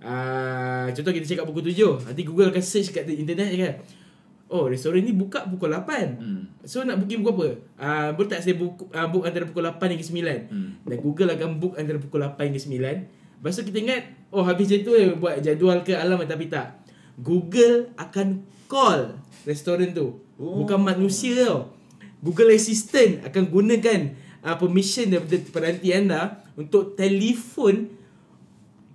Uh, contoh kita cakap pukul tujuh. Nanti Google akan search kat internet je kan. Oh, restoran ni buka pukul 8. Hmm. So nak booking pukul apa? Ah uh, boleh tak saya book, uh, book antara pukul 8 hingga 9. Hmm. Dan Google akan book antara pukul 8 hingga 9. Lepas tu kita ingat, oh habis macam tu eh, buat jadual ke alamat tapi tak. Google akan call restoran tu. Oh. Bukan manusia tau. Google Assistant akan gunakan uh, permission daripada peranti anda untuk telefon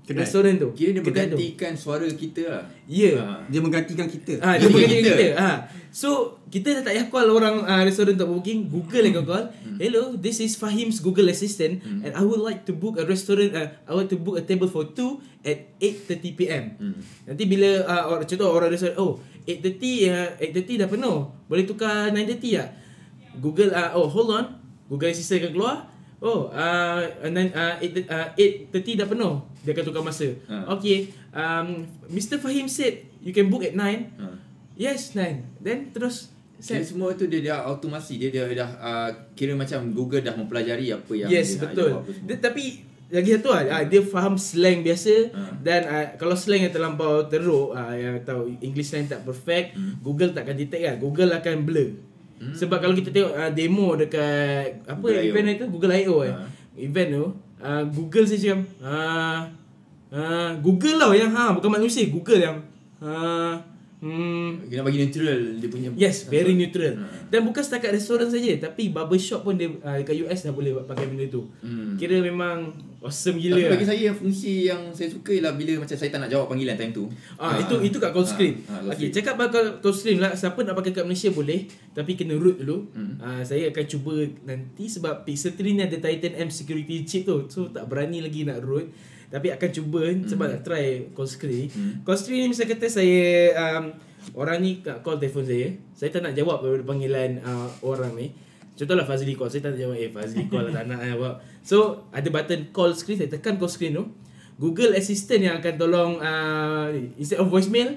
Kedai. restoran tu. Kira dia Kedai tu. menggantikan suara kita lah. Ya. Ha. Dia menggantikan kita. Ah, Dia dia boleh kita. kita. Ah. So, kita dah tak payah call orang uh, restoran untuk booking. Google akan call. Hello, this is Fahim's Google Assistant and I would like to book a restaurant uh, I want to book a table for two at 8:30 PM. Hmm. Nanti bila uh, orang contoh orang restoran, oh, 8:30 uh, 8:30 dah penuh. Boleh tukar 9:30 tak? Google uh, oh, hold on. Google Assistant akan keluar. Oh, uh, nine- uh, 8, uh, 8.30 dah penuh. Dia akan tukar masa. Ha. Okay, um, Mr. Fahim said you can book at 9. Ha. Yes, nine. Then terus set. semua tu dia dah automasi dia dia dah uh, kira macam Google dah mempelajari apa yang Yes, dia nak betul. semua. Dia, tapi lagi satu lah, ah, dia faham slang biasa Ha. dan ah, kalau slang yang terlampau teruk, ah, yang tahu English slang tak perfect, Hmm. Google takkan detect kan. Google akan blur. Sebab kalau kita tengok ah, demo dekat apa Google event itu Google I.O. eh. Ha. Event tu, ah, Google saja macam ah uh, Google lah yang ha bukan manusia Google yang uh, hmm, Kena bagi neutral dia punya Yes, very neutral. Ha. Dan bukan setakat restoran saja, tapi barber shop pun dia uh, kat US dah boleh pakai benda tu. Hmm. Kira memang awesome Tapi gila. lah. bagi saya yang fungsi yang saya suka ialah bila macam saya tak nak jawab panggilan time tu. Ah, itu itu kat call Ah, screen. ah, call Okey, cakap pasal call screen lah. Siapa nak pakai kat Malaysia boleh, tapi kena root dulu. Hmm. Ah, saya akan cuba nanti sebab Pixel 3 ni ada Titan M security chip tu. So tak berani lagi nak root. Tapi akan cuba sebab nak try call screen. Call screen ni misal kata saya um, orang ni call telefon saya. Saya tak nak jawab panggilan uh, orang ni. Contohlah Fazli call Saya tak nak jawab Eh Fazli call tak nak jawab. So ada button call screen Saya tekan call screen tu. Google Assistant yang akan tolong uh, Instead of voicemail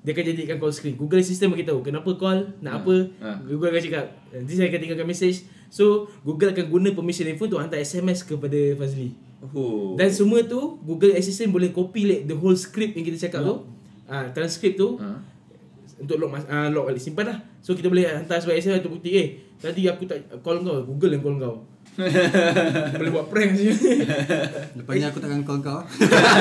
Dia akan jadikan call screen. Google Assistant beritahu Kenapa call? Nak Ha, apa? ha. Google akan cakap Nanti saya akan tinggalkan message. So Google akan guna permission handphone tu Hantar SMS kepada Fazli Oh. Dan semua tu Google Assistant boleh copy like, The whole script yang kita cakap tu. Uh, Transcript tu ha. untuk mas uh, lock balik. Simpan lah. So kita boleh hantar sebagai SMS untuk bukti eh tadi aku tak call kau. Google yang call kau. Boleh buat prank saja Lepas ni aku takkan call kau.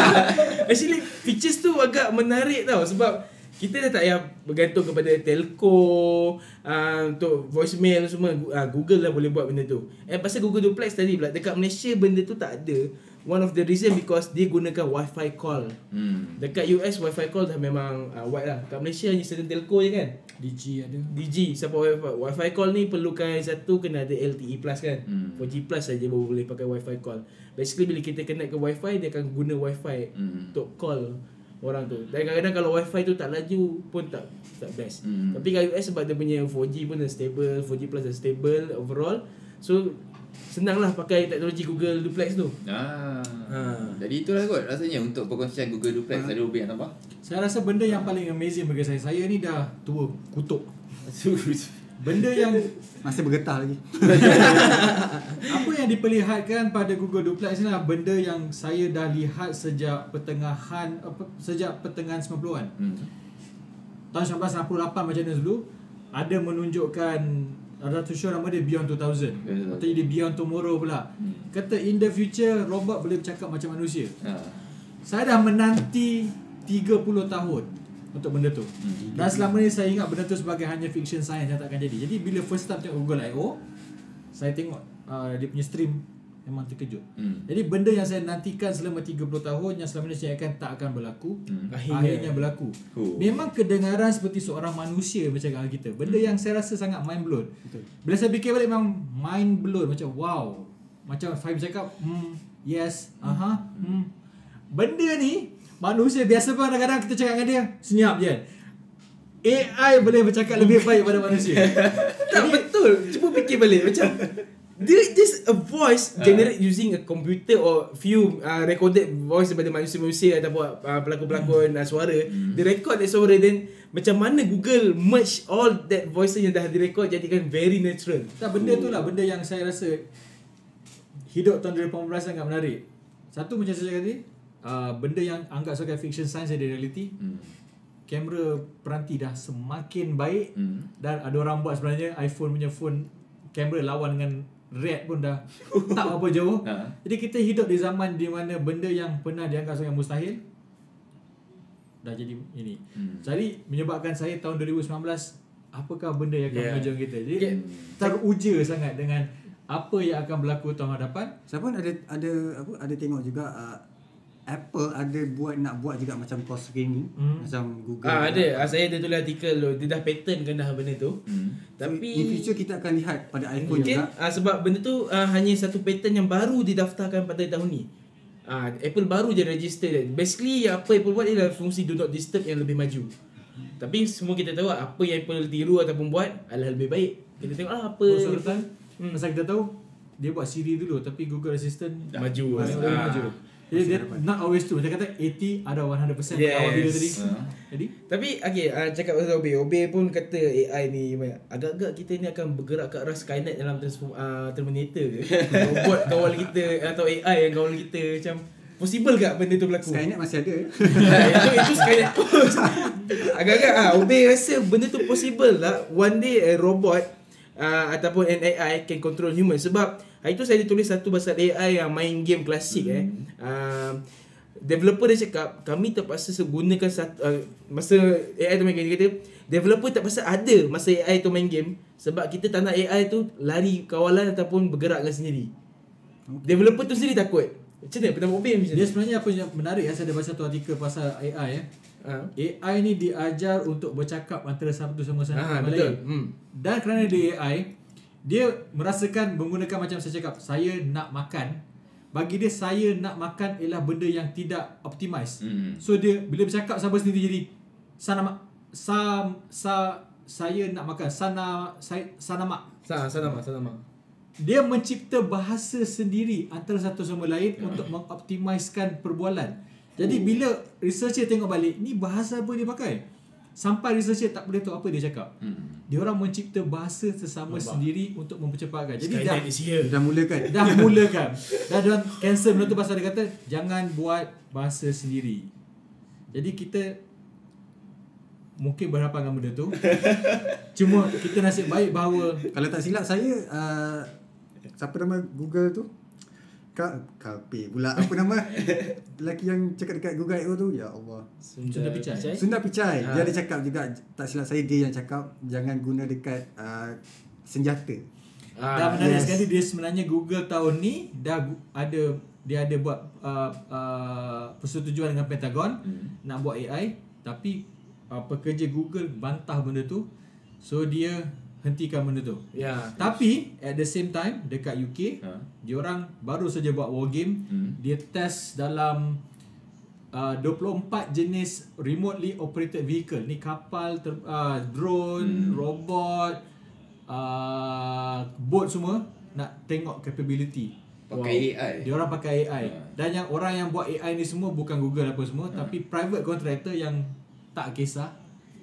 actually features tu agak menarik tau sebab kita dah tak payah bergantung kepada telco uh, untuk voicemail semua. Uh, Google lah boleh buat benda tu. Eh pasal Google Duplex tadi pula dekat Malaysia benda tu tak ada. One of the reason because dia gunakan wifi call. Hmm. dekat US wifi call dah memang uh, wide lah. Kat Malaysia hanya certain telco je kan? DG ada. DG support wifi, wifi call ni perlukan satu kena ada LTE plus kan? Hmm. 4G plus saja baru boleh pakai wifi call. Basically bila kita connect ke wifi dia akan guna wifi Hmm. untuk call orang tu dan kadang-kadang kalau wifi tu tak laju pun tak tak best Hmm. tapi kat US sebab dia punya 4G pun dah stable 4G plus dah stable overall so senang lah pakai teknologi Google Duplex tu Ah. Ha. Jadi itulah kot rasanya untuk perkongsian Google Duplex ada lebih tambah. Saya rasa benda yang paling amazing bagi saya, saya ni dah tua kutuk. Benda yang Masih bergetar lagi. apa yang diperlihatkan pada Google Duplex ni lah benda yang saya dah lihat sejak pertengahan apa sejak pertengahan 90-an. hmm. Tahun 1968 macam mana dulu ada menunjukkan ada tu show nama dia Beyond 2000. Betul. Atau dia Beyond Tomorrow pula. Hmm. Kata in the future robot boleh bercakap macam manusia. Ha. Saya dah menanti 30 tahun untuk benda tu. Hmm. Dan selama ni saya ingat benda tu sebagai hanya fiction science yang takkan jadi. Jadi bila first time tengok Google I.O. Saya tengok uh, dia punya stream memang terkejut. Hmm. Jadi benda yang saya nantikan selama 30 tahun yang selama ni saya akan tak akan berlaku. Hmm. Akhirnya. Akhirnya, berlaku. Oh. Memang kedengaran seperti seorang manusia bercakap dengan kita. Benda yang saya rasa sangat mind blown. Betul. Bila saya fikir balik memang mind blown macam wow. Macam Fahim cakap, hmm, yes, aha, hmm. Benda ni manusia biasa pun kadang-kadang kita cakap dengan dia, senyap je. AI boleh bercakap lebih baik pada manusia. Tak betul. Cuba fikir balik macam dia just a voice generate using a computer or few uh, recorded voice daripada manusia-manusia ataupun uh, pelakon-pelakon uh, suara. Dia record that suara then macam mana Google merge all that voices yang dah direkod jadikan very natural. Tak benda tu lah benda yang saya rasa hidup tahun 2018 sangat menarik. Satu macam saya cakap tadi, uh, benda yang anggap sebagai fiction science ada reality. Hmm. Kamera peranti dah semakin baik Hmm. dan ada orang buat sebenarnya iPhone punya phone kamera lawan dengan Red pun dah tak apa jauh. Ha. Jadi kita hidup di zaman di mana benda yang pernah dianggap sebagai mustahil dah jadi ini. Hmm. Jadi menyebabkan saya tahun 2019 apakah benda yang akan Yeah. mengajar kita. Jadi Okay. teruja sangat dengan apa yang akan berlaku tahun hadapan. Saya pun ada ada apa ada tengok juga uh, Apple ada buat nak buat juga macam cross screening Hmm. macam Google. Ah ada. Ah, saya ada tulis artikel tu. Dia dah pattern kan dah benda tu. Hmm. Tapi in future kita akan lihat pada iPhone Mungkin juga. uh, sebab benda tu uh, hanya satu pattern yang baru didaftarkan pada tahun ni. Uh, Apple baru je register dia. Basically apa Apple buat ialah fungsi do not disturb yang lebih maju. Tapi semua kita tahu apa yang Apple tiru ataupun buat adalah lebih baik. Kita tengok lah apa the time, Hmm. masa kita tahu dia buat Siri dulu tapi Google Assistant Dah. maju. masih Ah. lebih maju. Jadi dia not always true. Dia kata 80 ada 100% Yes. awal video tadi. Ah. Jadi Tapi okay, uh, cakap pasal OB. OB pun kata AI ni agak-agak kita ni akan bergerak ke arah Skynet dalam transform, uh, Terminator ke? Robot kawal kita atau AI yang kawal kita macam possible tak benda tu berlaku? Skynet masih ada. itu itu Skynet agak-agak ah Obey rasa benda tu possible lah one day a robot uh, ataupun an AI can control human sebab hari tu saya tulis satu pasal AI yang main game klasik eh uh, developer dia cakap kami terpaksa gunakan satu uh, masa AI tu main game dia kata developer terpaksa ada masa AI tu main game sebab kita tak nak AI tu lari kawalan ataupun bergerak dengan sendiri. Developer tu sendiri takut. Macam mana pendapat Obin macam Dia sebenarnya apa yang menarik ya saya ada baca satu artikel pasal AI ya. Ha. AI ni diajar untuk bercakap antara satu sama sama Ha, lain. Hmm. Dan kerana dia AI, dia merasakan menggunakan macam saya cakap, saya nak makan. Bagi dia saya nak makan ialah benda yang tidak optimize. Hmm. So dia bila bercakap sama sendiri jadi sana mak sa sa saya nak makan sana saya sana mak Sa sana mak, sana mak. dia mencipta bahasa sendiri antara satu sama lain untuk mengoptimiskan perbualan. Jadi bila researcher tengok balik, ni bahasa apa dia pakai? Sampai researcher tak boleh tahu apa dia cakap. Hmm. Dia orang mencipta bahasa sesama sendiri untuk mempercepatkan. Jadi dah Skynet. Dah mulakan. dah mulakan. Dah dia orang cancel benda tu pasal dia kata jangan buat bahasa sendiri. Jadi kita mungkin berhadapan dengan benda tu. Cuma kita nasib baik bahawa Kalau tak silap saya uh, siapa nama Google tu? Kak Kalpe pula apa nama lelaki yang cakap dekat Google I.O tu ya Allah Sunda Pichai. Sundar Pichai Ha. dia ada cakap juga tak silap saya dia yang cakap jangan guna dekat uh, senjata Ah, Dan menarik yes. sekali dia sebenarnya Google tahun ni dah ada dia ada buat uh, uh, persetujuan dengan Pentagon Hmm. nak buat AI tapi uh, pekerja Google bantah benda tu so dia hentikan benda tu. Ya. Tapi at the same time dekat UK Ha. diorang baru saja buat war game Hmm. dia test dalam uh, 24 jenis remotely operated vehicle ni kapal ter, uh, drone Hmm. robot uh, boat semua nak tengok capability Pakai AI. dia orang pakai AI Ha. dan yang orang yang buat AI ni semua bukan Google apa semua tapi private contractor yang tak kisah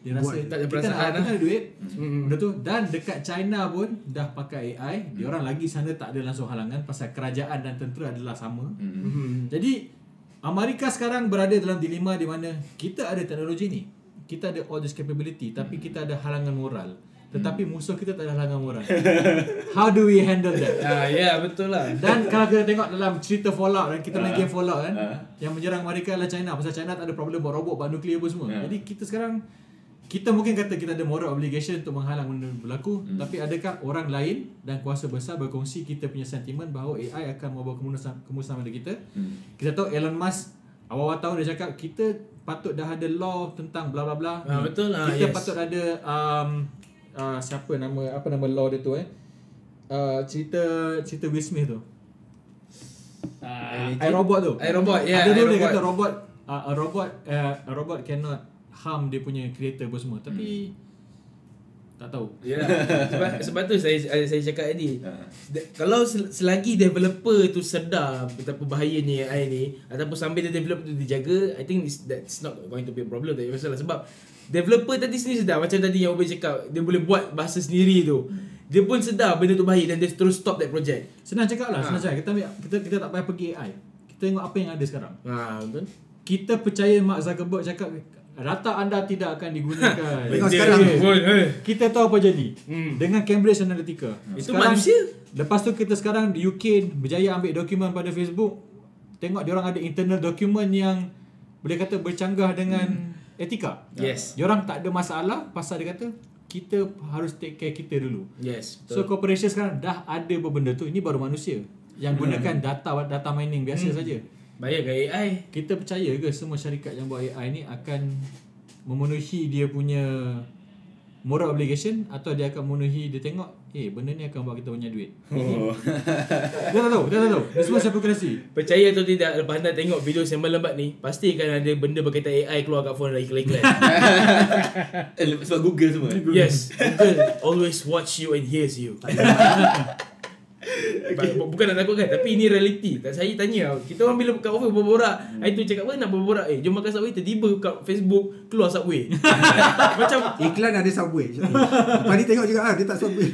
dia rasa Buat, tak ada kita perasaan nak, lah. kita ada duit Hmm. Benda tu dan dekat China pun dah pakai AI. Dia orang lagi sana tak ada langsung halangan pasal kerajaan dan tentera adalah sama. Hmm. Hmm. Jadi Amerika sekarang berada dalam dilema di mana kita ada teknologi ni. Kita ada all this capability tapi kita ada halangan moral. Tetapi musuh kita tak ada halangan moral. How do we handle that? Ah, ya betul lah. Dan kalau kita tengok dalam cerita Fallout dan kita main Ah. game Fallout kan Ah. yang menyerang Amerika adalah China pasal China tak ada problem buat robot, buat nuklear apa semua. Ah. Jadi kita sekarang kita mungkin kata kita ada moral obligation untuk menghalang benda berlaku Hmm. tapi adakah orang lain dan kuasa besar berkongsi kita punya sentimen bahawa AI akan membawa kemusnahan kemusnahan pada kita Hmm. kita tahu Elon Musk awal-awal tahun dia cakap kita patut dah ada law tentang bla bla bla Ah, betul lah, kita yes. patut ada um, uh, siapa nama apa nama law dia tu eh uh, cerita cerita Will Smith tu uh, iRobot tu iRobot, ya, ada tu dia kata robot uh, a robot uh, a robot cannot harm dia punya creator apa semua tapi tak tahu Ya. Sebab sebab tu saya saya cakap tadi. Ha. Kalau sel- selagi developer tu sedar betapa bahayanya AI ni ataupun sambil dia develop tu dijaga, I think it's, that's not going to be a problem tak masalah sebab developer tadi sendiri sedar macam tadi yang Obey cakap dia boleh buat bahasa sendiri tu. Dia pun sedar benda tu bahaya dan dia terus stop that project. senang cakap lah Ha. senang cakap kita ambil kita kita tak payah pergi AI kita tengok apa yang ada sekarang Ha, betul. kita percaya Mark Zuckerberg cakap data anda tidak akan digunakan Tengok sekarang. Pun, eh. kita tahu apa jadi Hmm. dengan Cambridge Analytica Itu manusia. lepas tu kita sekarang di UK berjaya ambil dokumen pada Facebook tengok dia orang ada internal dokumen yang boleh kata bercanggah dengan etika Yes. dia orang tak ada masalah pasal dia kata kita harus take care kita dulu Yes. So corporation sekarang dah ada berbenda tu. Ini baru manusia yang gunakan data data mining biasa saja. Bayangkan AI. Kita percaya ke semua syarikat yang buat AI ni akan memenuhi dia punya moral obligation atau dia akan memenuhi dia tengok eh benda ni akan buat kita punya duit. Oh. Dia tak tahu, dia tak tahu. Dia semua spekulasi. Percaya atau tidak Lepas anda tengok video sembang lembat ni Pasti akan ada benda berkaitan AI Keluar kat phone dari iklan-iklan Eh, Sebab Google semua. Yes Google always watch you and hears you Ba- bu- Bukan nak takutkan Tapi ini reality tak, Saya tanya Kita orang bila kat office berborak. Hari tu cakap apa nak berborak? Eh jom makan subway. Tiba-tiba kat Facebook Keluar subway. Macam Iklan ada subway. Lepas ni tengok juga ah dia tak subway.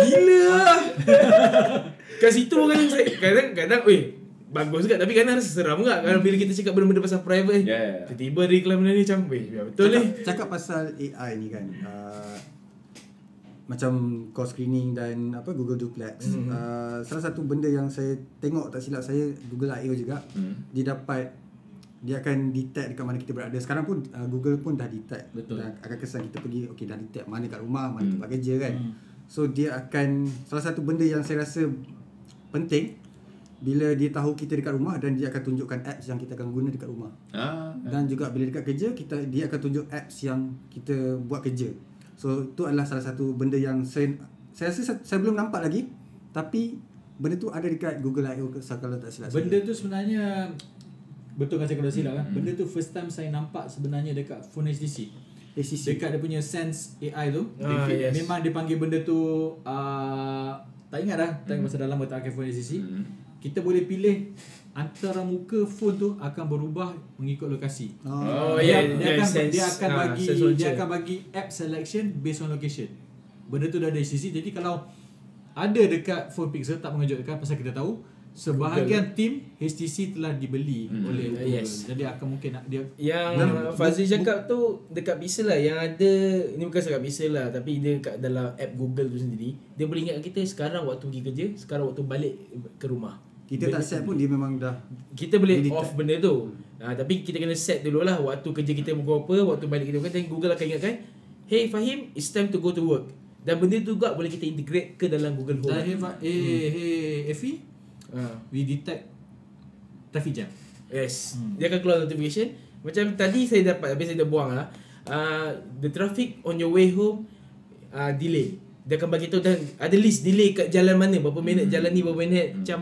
Gila lah. Kat situ kadang saya Kadang-kadang Weh Bagus juga Tapi kadang rasa seram juga Kadang bila kita cakap Benda-benda pasal private Ya, ya. Tiba-tiba ada iklan benda ni macam Weh betul ni. cakap, cakap pasal AI ni kan. Uh, macam call screening dan apa Google Duplex. Mm-hmm. Uh, salah satu benda yang saya tengok tak silap saya Google I.O juga. Hmm. Dia dapat dia akan detect dekat mana kita berada. Sekarang pun uh, Google pun dah detect. Betul. Dah akan kesan kita pergi okey dah detect mana kat rumah, mana tempat kerja kan. Hmm. So dia akan salah satu benda yang saya rasa penting bila dia tahu kita dekat rumah dan dia akan tunjukkan apps yang kita akan guna dekat rumah. Ah, Dan juga bila dekat kerja kita dia akan tunjuk apps yang kita buat kerja. So itu adalah salah satu benda yang saya saya rasa saya, saya belum nampak lagi tapi benda tu ada dekat Google I.O ke- kalau tak silap saya. Benda tu sebenarnya betul kan saya kalau silap kan. Benda tu first time saya nampak sebenarnya dekat phone HTC. ACC. Dekat dia punya Sense AI tu. Ah, dia- yes. Memang dia panggil benda tu uh, tak ingat dah. Tak ingat masa dah lama tak pakai phone HTC. Hmm. Kita boleh pilih antara muka phone tu akan berubah mengikut lokasi. Oh, dia, yeah, dia yeah, akan sense, dia akan ah, bagi sense dia akan bagi app selection based on location. Benda tu dah ada HTC jadi kalau ada dekat phone Pixel tak mengejutkan pasal kita tahu sebahagian tim HTC telah dibeli Hmm. oleh Google. Yes. Jadi akan mungkin nak- dia Yang Dan- Fazil cakap tu dekat Pixel lah yang ada ni bukan dekat Pixel lah tapi dia kat dalam app Google tu sendiri dia boleh ingatkan kita sekarang waktu pergi kerja sekarang waktu balik ke rumah Kita tak set pun dia memang dah kita boleh Dia off benda tu ha, tapi kita kena set dulu lah waktu kerja kita pukul apa waktu balik kita bukan then Google akan ingatkan hey Fahim it's time to go to work dan benda tu juga boleh kita integrate ke dalam Google dan Home hey, Fa- eh hey Effie ha. we detect traffic jam. Yes. Hmm. Hmm. Dia akan keluar notification. Macam tadi saya dapat, habis saya dah buang lah. Uh, the traffic on your way home uh, delay. Dia akan bagi tahu dan ada list delay kat jalan mana, berapa minit hmm. jalan ni, berapa minit. Macam,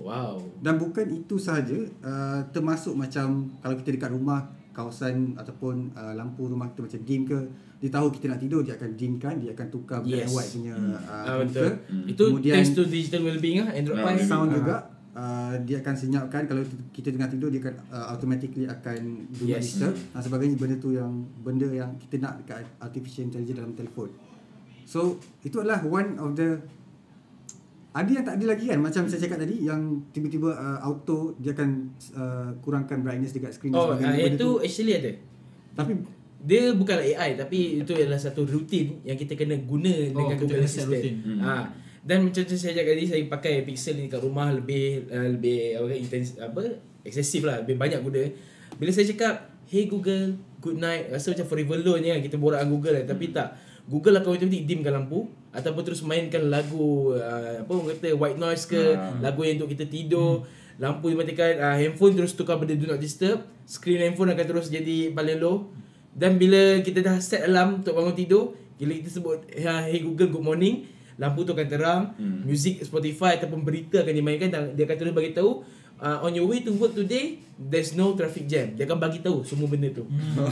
wow. dan bukan itu sahaja uh, termasuk macam kalau kita dekat rumah kawasan ataupun uh, lampu rumah kita macam dim ke dia tahu kita nak tidur dia akan dimkan dia akan tukar black Yes. and white punya uh, Ah, filter. betul. Hmm. Itu Kemudian- thanks to digital well-being lah, Android Ah, Pie. maybe. sound Ah. juga uh, dia akan senyapkan kalau kita tengah tidur dia akan uh, automatically akan do Yes. disturb dan sebagainya benda tu yang benda yang kita nak dekat artificial intelligence dalam telefon so itu adalah one of the ada yang tak ada lagi kan macam saya cakap tadi yang tiba-tiba uh, auto dia akan uh, kurangkan brightness dekat screen Oh, sebagainya. uh, Benda itu actually ada. tapi Dia bukanlah AI tapi itu adalah satu rutin yang kita kena guna Oh, dengan kita Google Assistant. rutin. Hmm. Ha. Dan macam saya cakap tadi saya pakai Pixel ni kat rumah lebih uh, lebih apa intens apa excessive lah, lebih banyak guna. Bila saya cakap, "Hey Google, good night." Rasa macam forever alone je kan kita borak dengan Google kan. Tapi tak. Google akan automatic dimkan lampu ataupun terus mainkan lagu uh, apa orang kata white noise ke, Ah. lagu yang untuk kita tidur. Lampu dimatikan, uh, handphone terus tukar benda do not disturb. Screen handphone akan terus jadi paling low. Dan bila kita dah set alarm untuk bangun tidur, bila kita sebut "Ha, hey Google good morning, lampu tu akan terang, Hmm. music Spotify ataupun berita akan dimainkan dia akan terus bagi tahu uh, on your way to work today there's no traffic jam. Dia akan bagi tahu semua benda tu.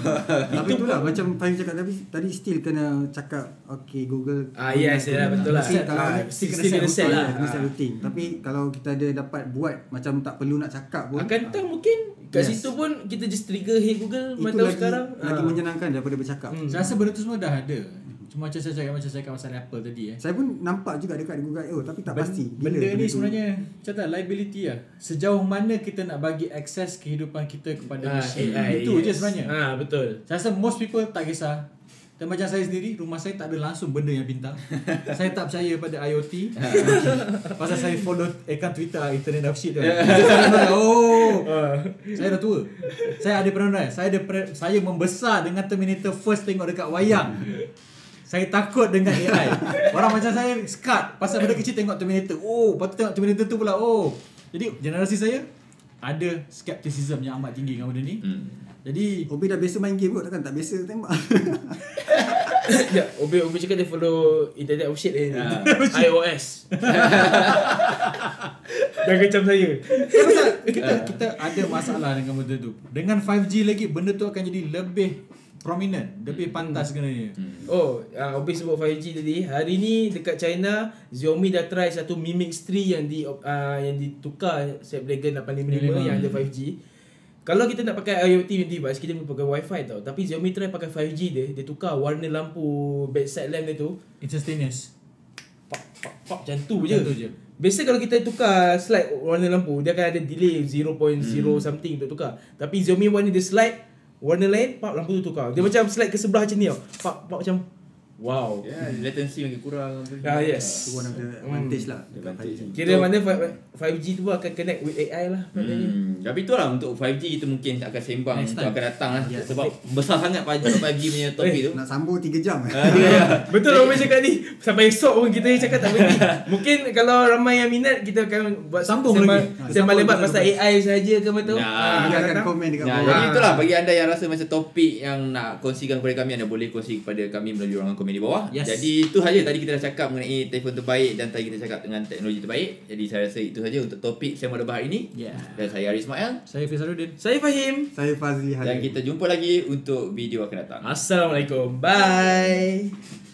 tapi itulah macam Fahim cakap tadi tadi still kena cakap okay Google Ah yes, ya betul lah. Tapi kalau Ah, still kena still kena set lah. kena set Ah. routine. Tapi kalau kita ada dapat buat macam tak perlu nak cakap pun Akan datang mungkin kat Yes. situ pun kita just trigger hey Google itu lagi sekarang. lagi Ah. menyenangkan daripada bercakap. Hmm. Saya rasa benda tu semua dah ada. Cuma macam saya cakap macam saya cakap pasal Apple tadi eh. Saya pun nampak juga dekat Google I.O tapi tak Ben- pasti. Benda ni tu- sebenarnya macam tak liability lah. Sejauh mana kita nak bagi akses kehidupan kita kepada Ah, mesin. AI, Itu je yes. sebenarnya. Ah betul. Saya rasa most people tak kisah. Dan macam saya sendiri, rumah saya tak ada langsung benda yang bintang. saya tak percaya pada IoT. Pasal saya follow account Twitter Internet of Shit tu. Saya dah, oh, Ah. saya dah tua. Saya ada pernah saya ada pre- saya membesar dengan Terminator first tengok dekat wayang. Saya takut dengan AI. Orang macam saya skat pasal benda kecil tengok Terminator. Oh, lepas tu tengok Terminator tu pula. Oh. Jadi generasi saya ada skepticism yang amat tinggi dengan benda ni. Hmm. Jadi Obi dah biasa main game kot takkan tak biasa tembak. ya, Obi Obi cakap dia follow Internet of Shit ni. Ah. iOS. Jangan kecam saya. Ya, pasal kita kita ada masalah dengan benda tu. Dengan 5G lagi benda tu akan jadi lebih prominent, lebih pantas sebenarnya. Oh, uh, Obi sebut 5G tadi. Hari ni dekat China, Xiaomi dah try satu Mi Mix 3 yang di uh, yang ditukar Snapdragon 855 yang ada 5G. Kalau kita nak pakai IoT device, kita perlu pakai Wi-Fi tau. Tapi Xiaomi try pakai 5G dia, dia tukar warna lampu bedside lamp dia tu. Instantaneous. Pop, pop, pop macam tu je. Macam tu je. Biasa kalau kita tukar slide warna lampu, dia akan ada delay 0.0 something untuk tukar. Tapi Xiaomi One ni dia slide warna lain, pop lampu tu tukar. Dia macam slide ke sebelah macam ni tau. Pop, pop macam wow. Ya, latency makin kurang. Ah, yes. Itu one of the advantage lah. dekat Advantage. 5G. Kira mana fi- 5G tu pun akan connect with AI lah. Hmm, Tapi itulah untuk 5G kita mungkin akan sembang Next time. akan datang lah. Yes. Sebab besar sangat 5G 5G punya topik tu. Nak sambung 3 jam eh. Ah, dia- Betul Ramai cakap ni Sampai esok pun kita cakap tak berhenti Mungkin kalau ramai yang minat Kita akan buat Sambung sembang, lagi. Sembang lebat pasal AI sahaja ke betul Nah, Ah, Dia akan komen dekat Ya, bawah. jadi itulah bagi anda yang rasa macam topik yang nak kongsikan kepada kami anda boleh kongsi kepada kami melalui ruangan komen di bawah. Yes. Jadi itu saja tadi kita dah cakap mengenai telefon terbaik dan tadi kita cakap dengan teknologi terbaik. Jadi saya rasa itu saja untuk topik sembang debat hari ini. Yeah. Dan saya Aris Ismail Saya Fizaruddin. Saya Fahim Saya Fazli dan Halim. kita jumpa lagi untuk video akan datang. Assalamualaikum Bye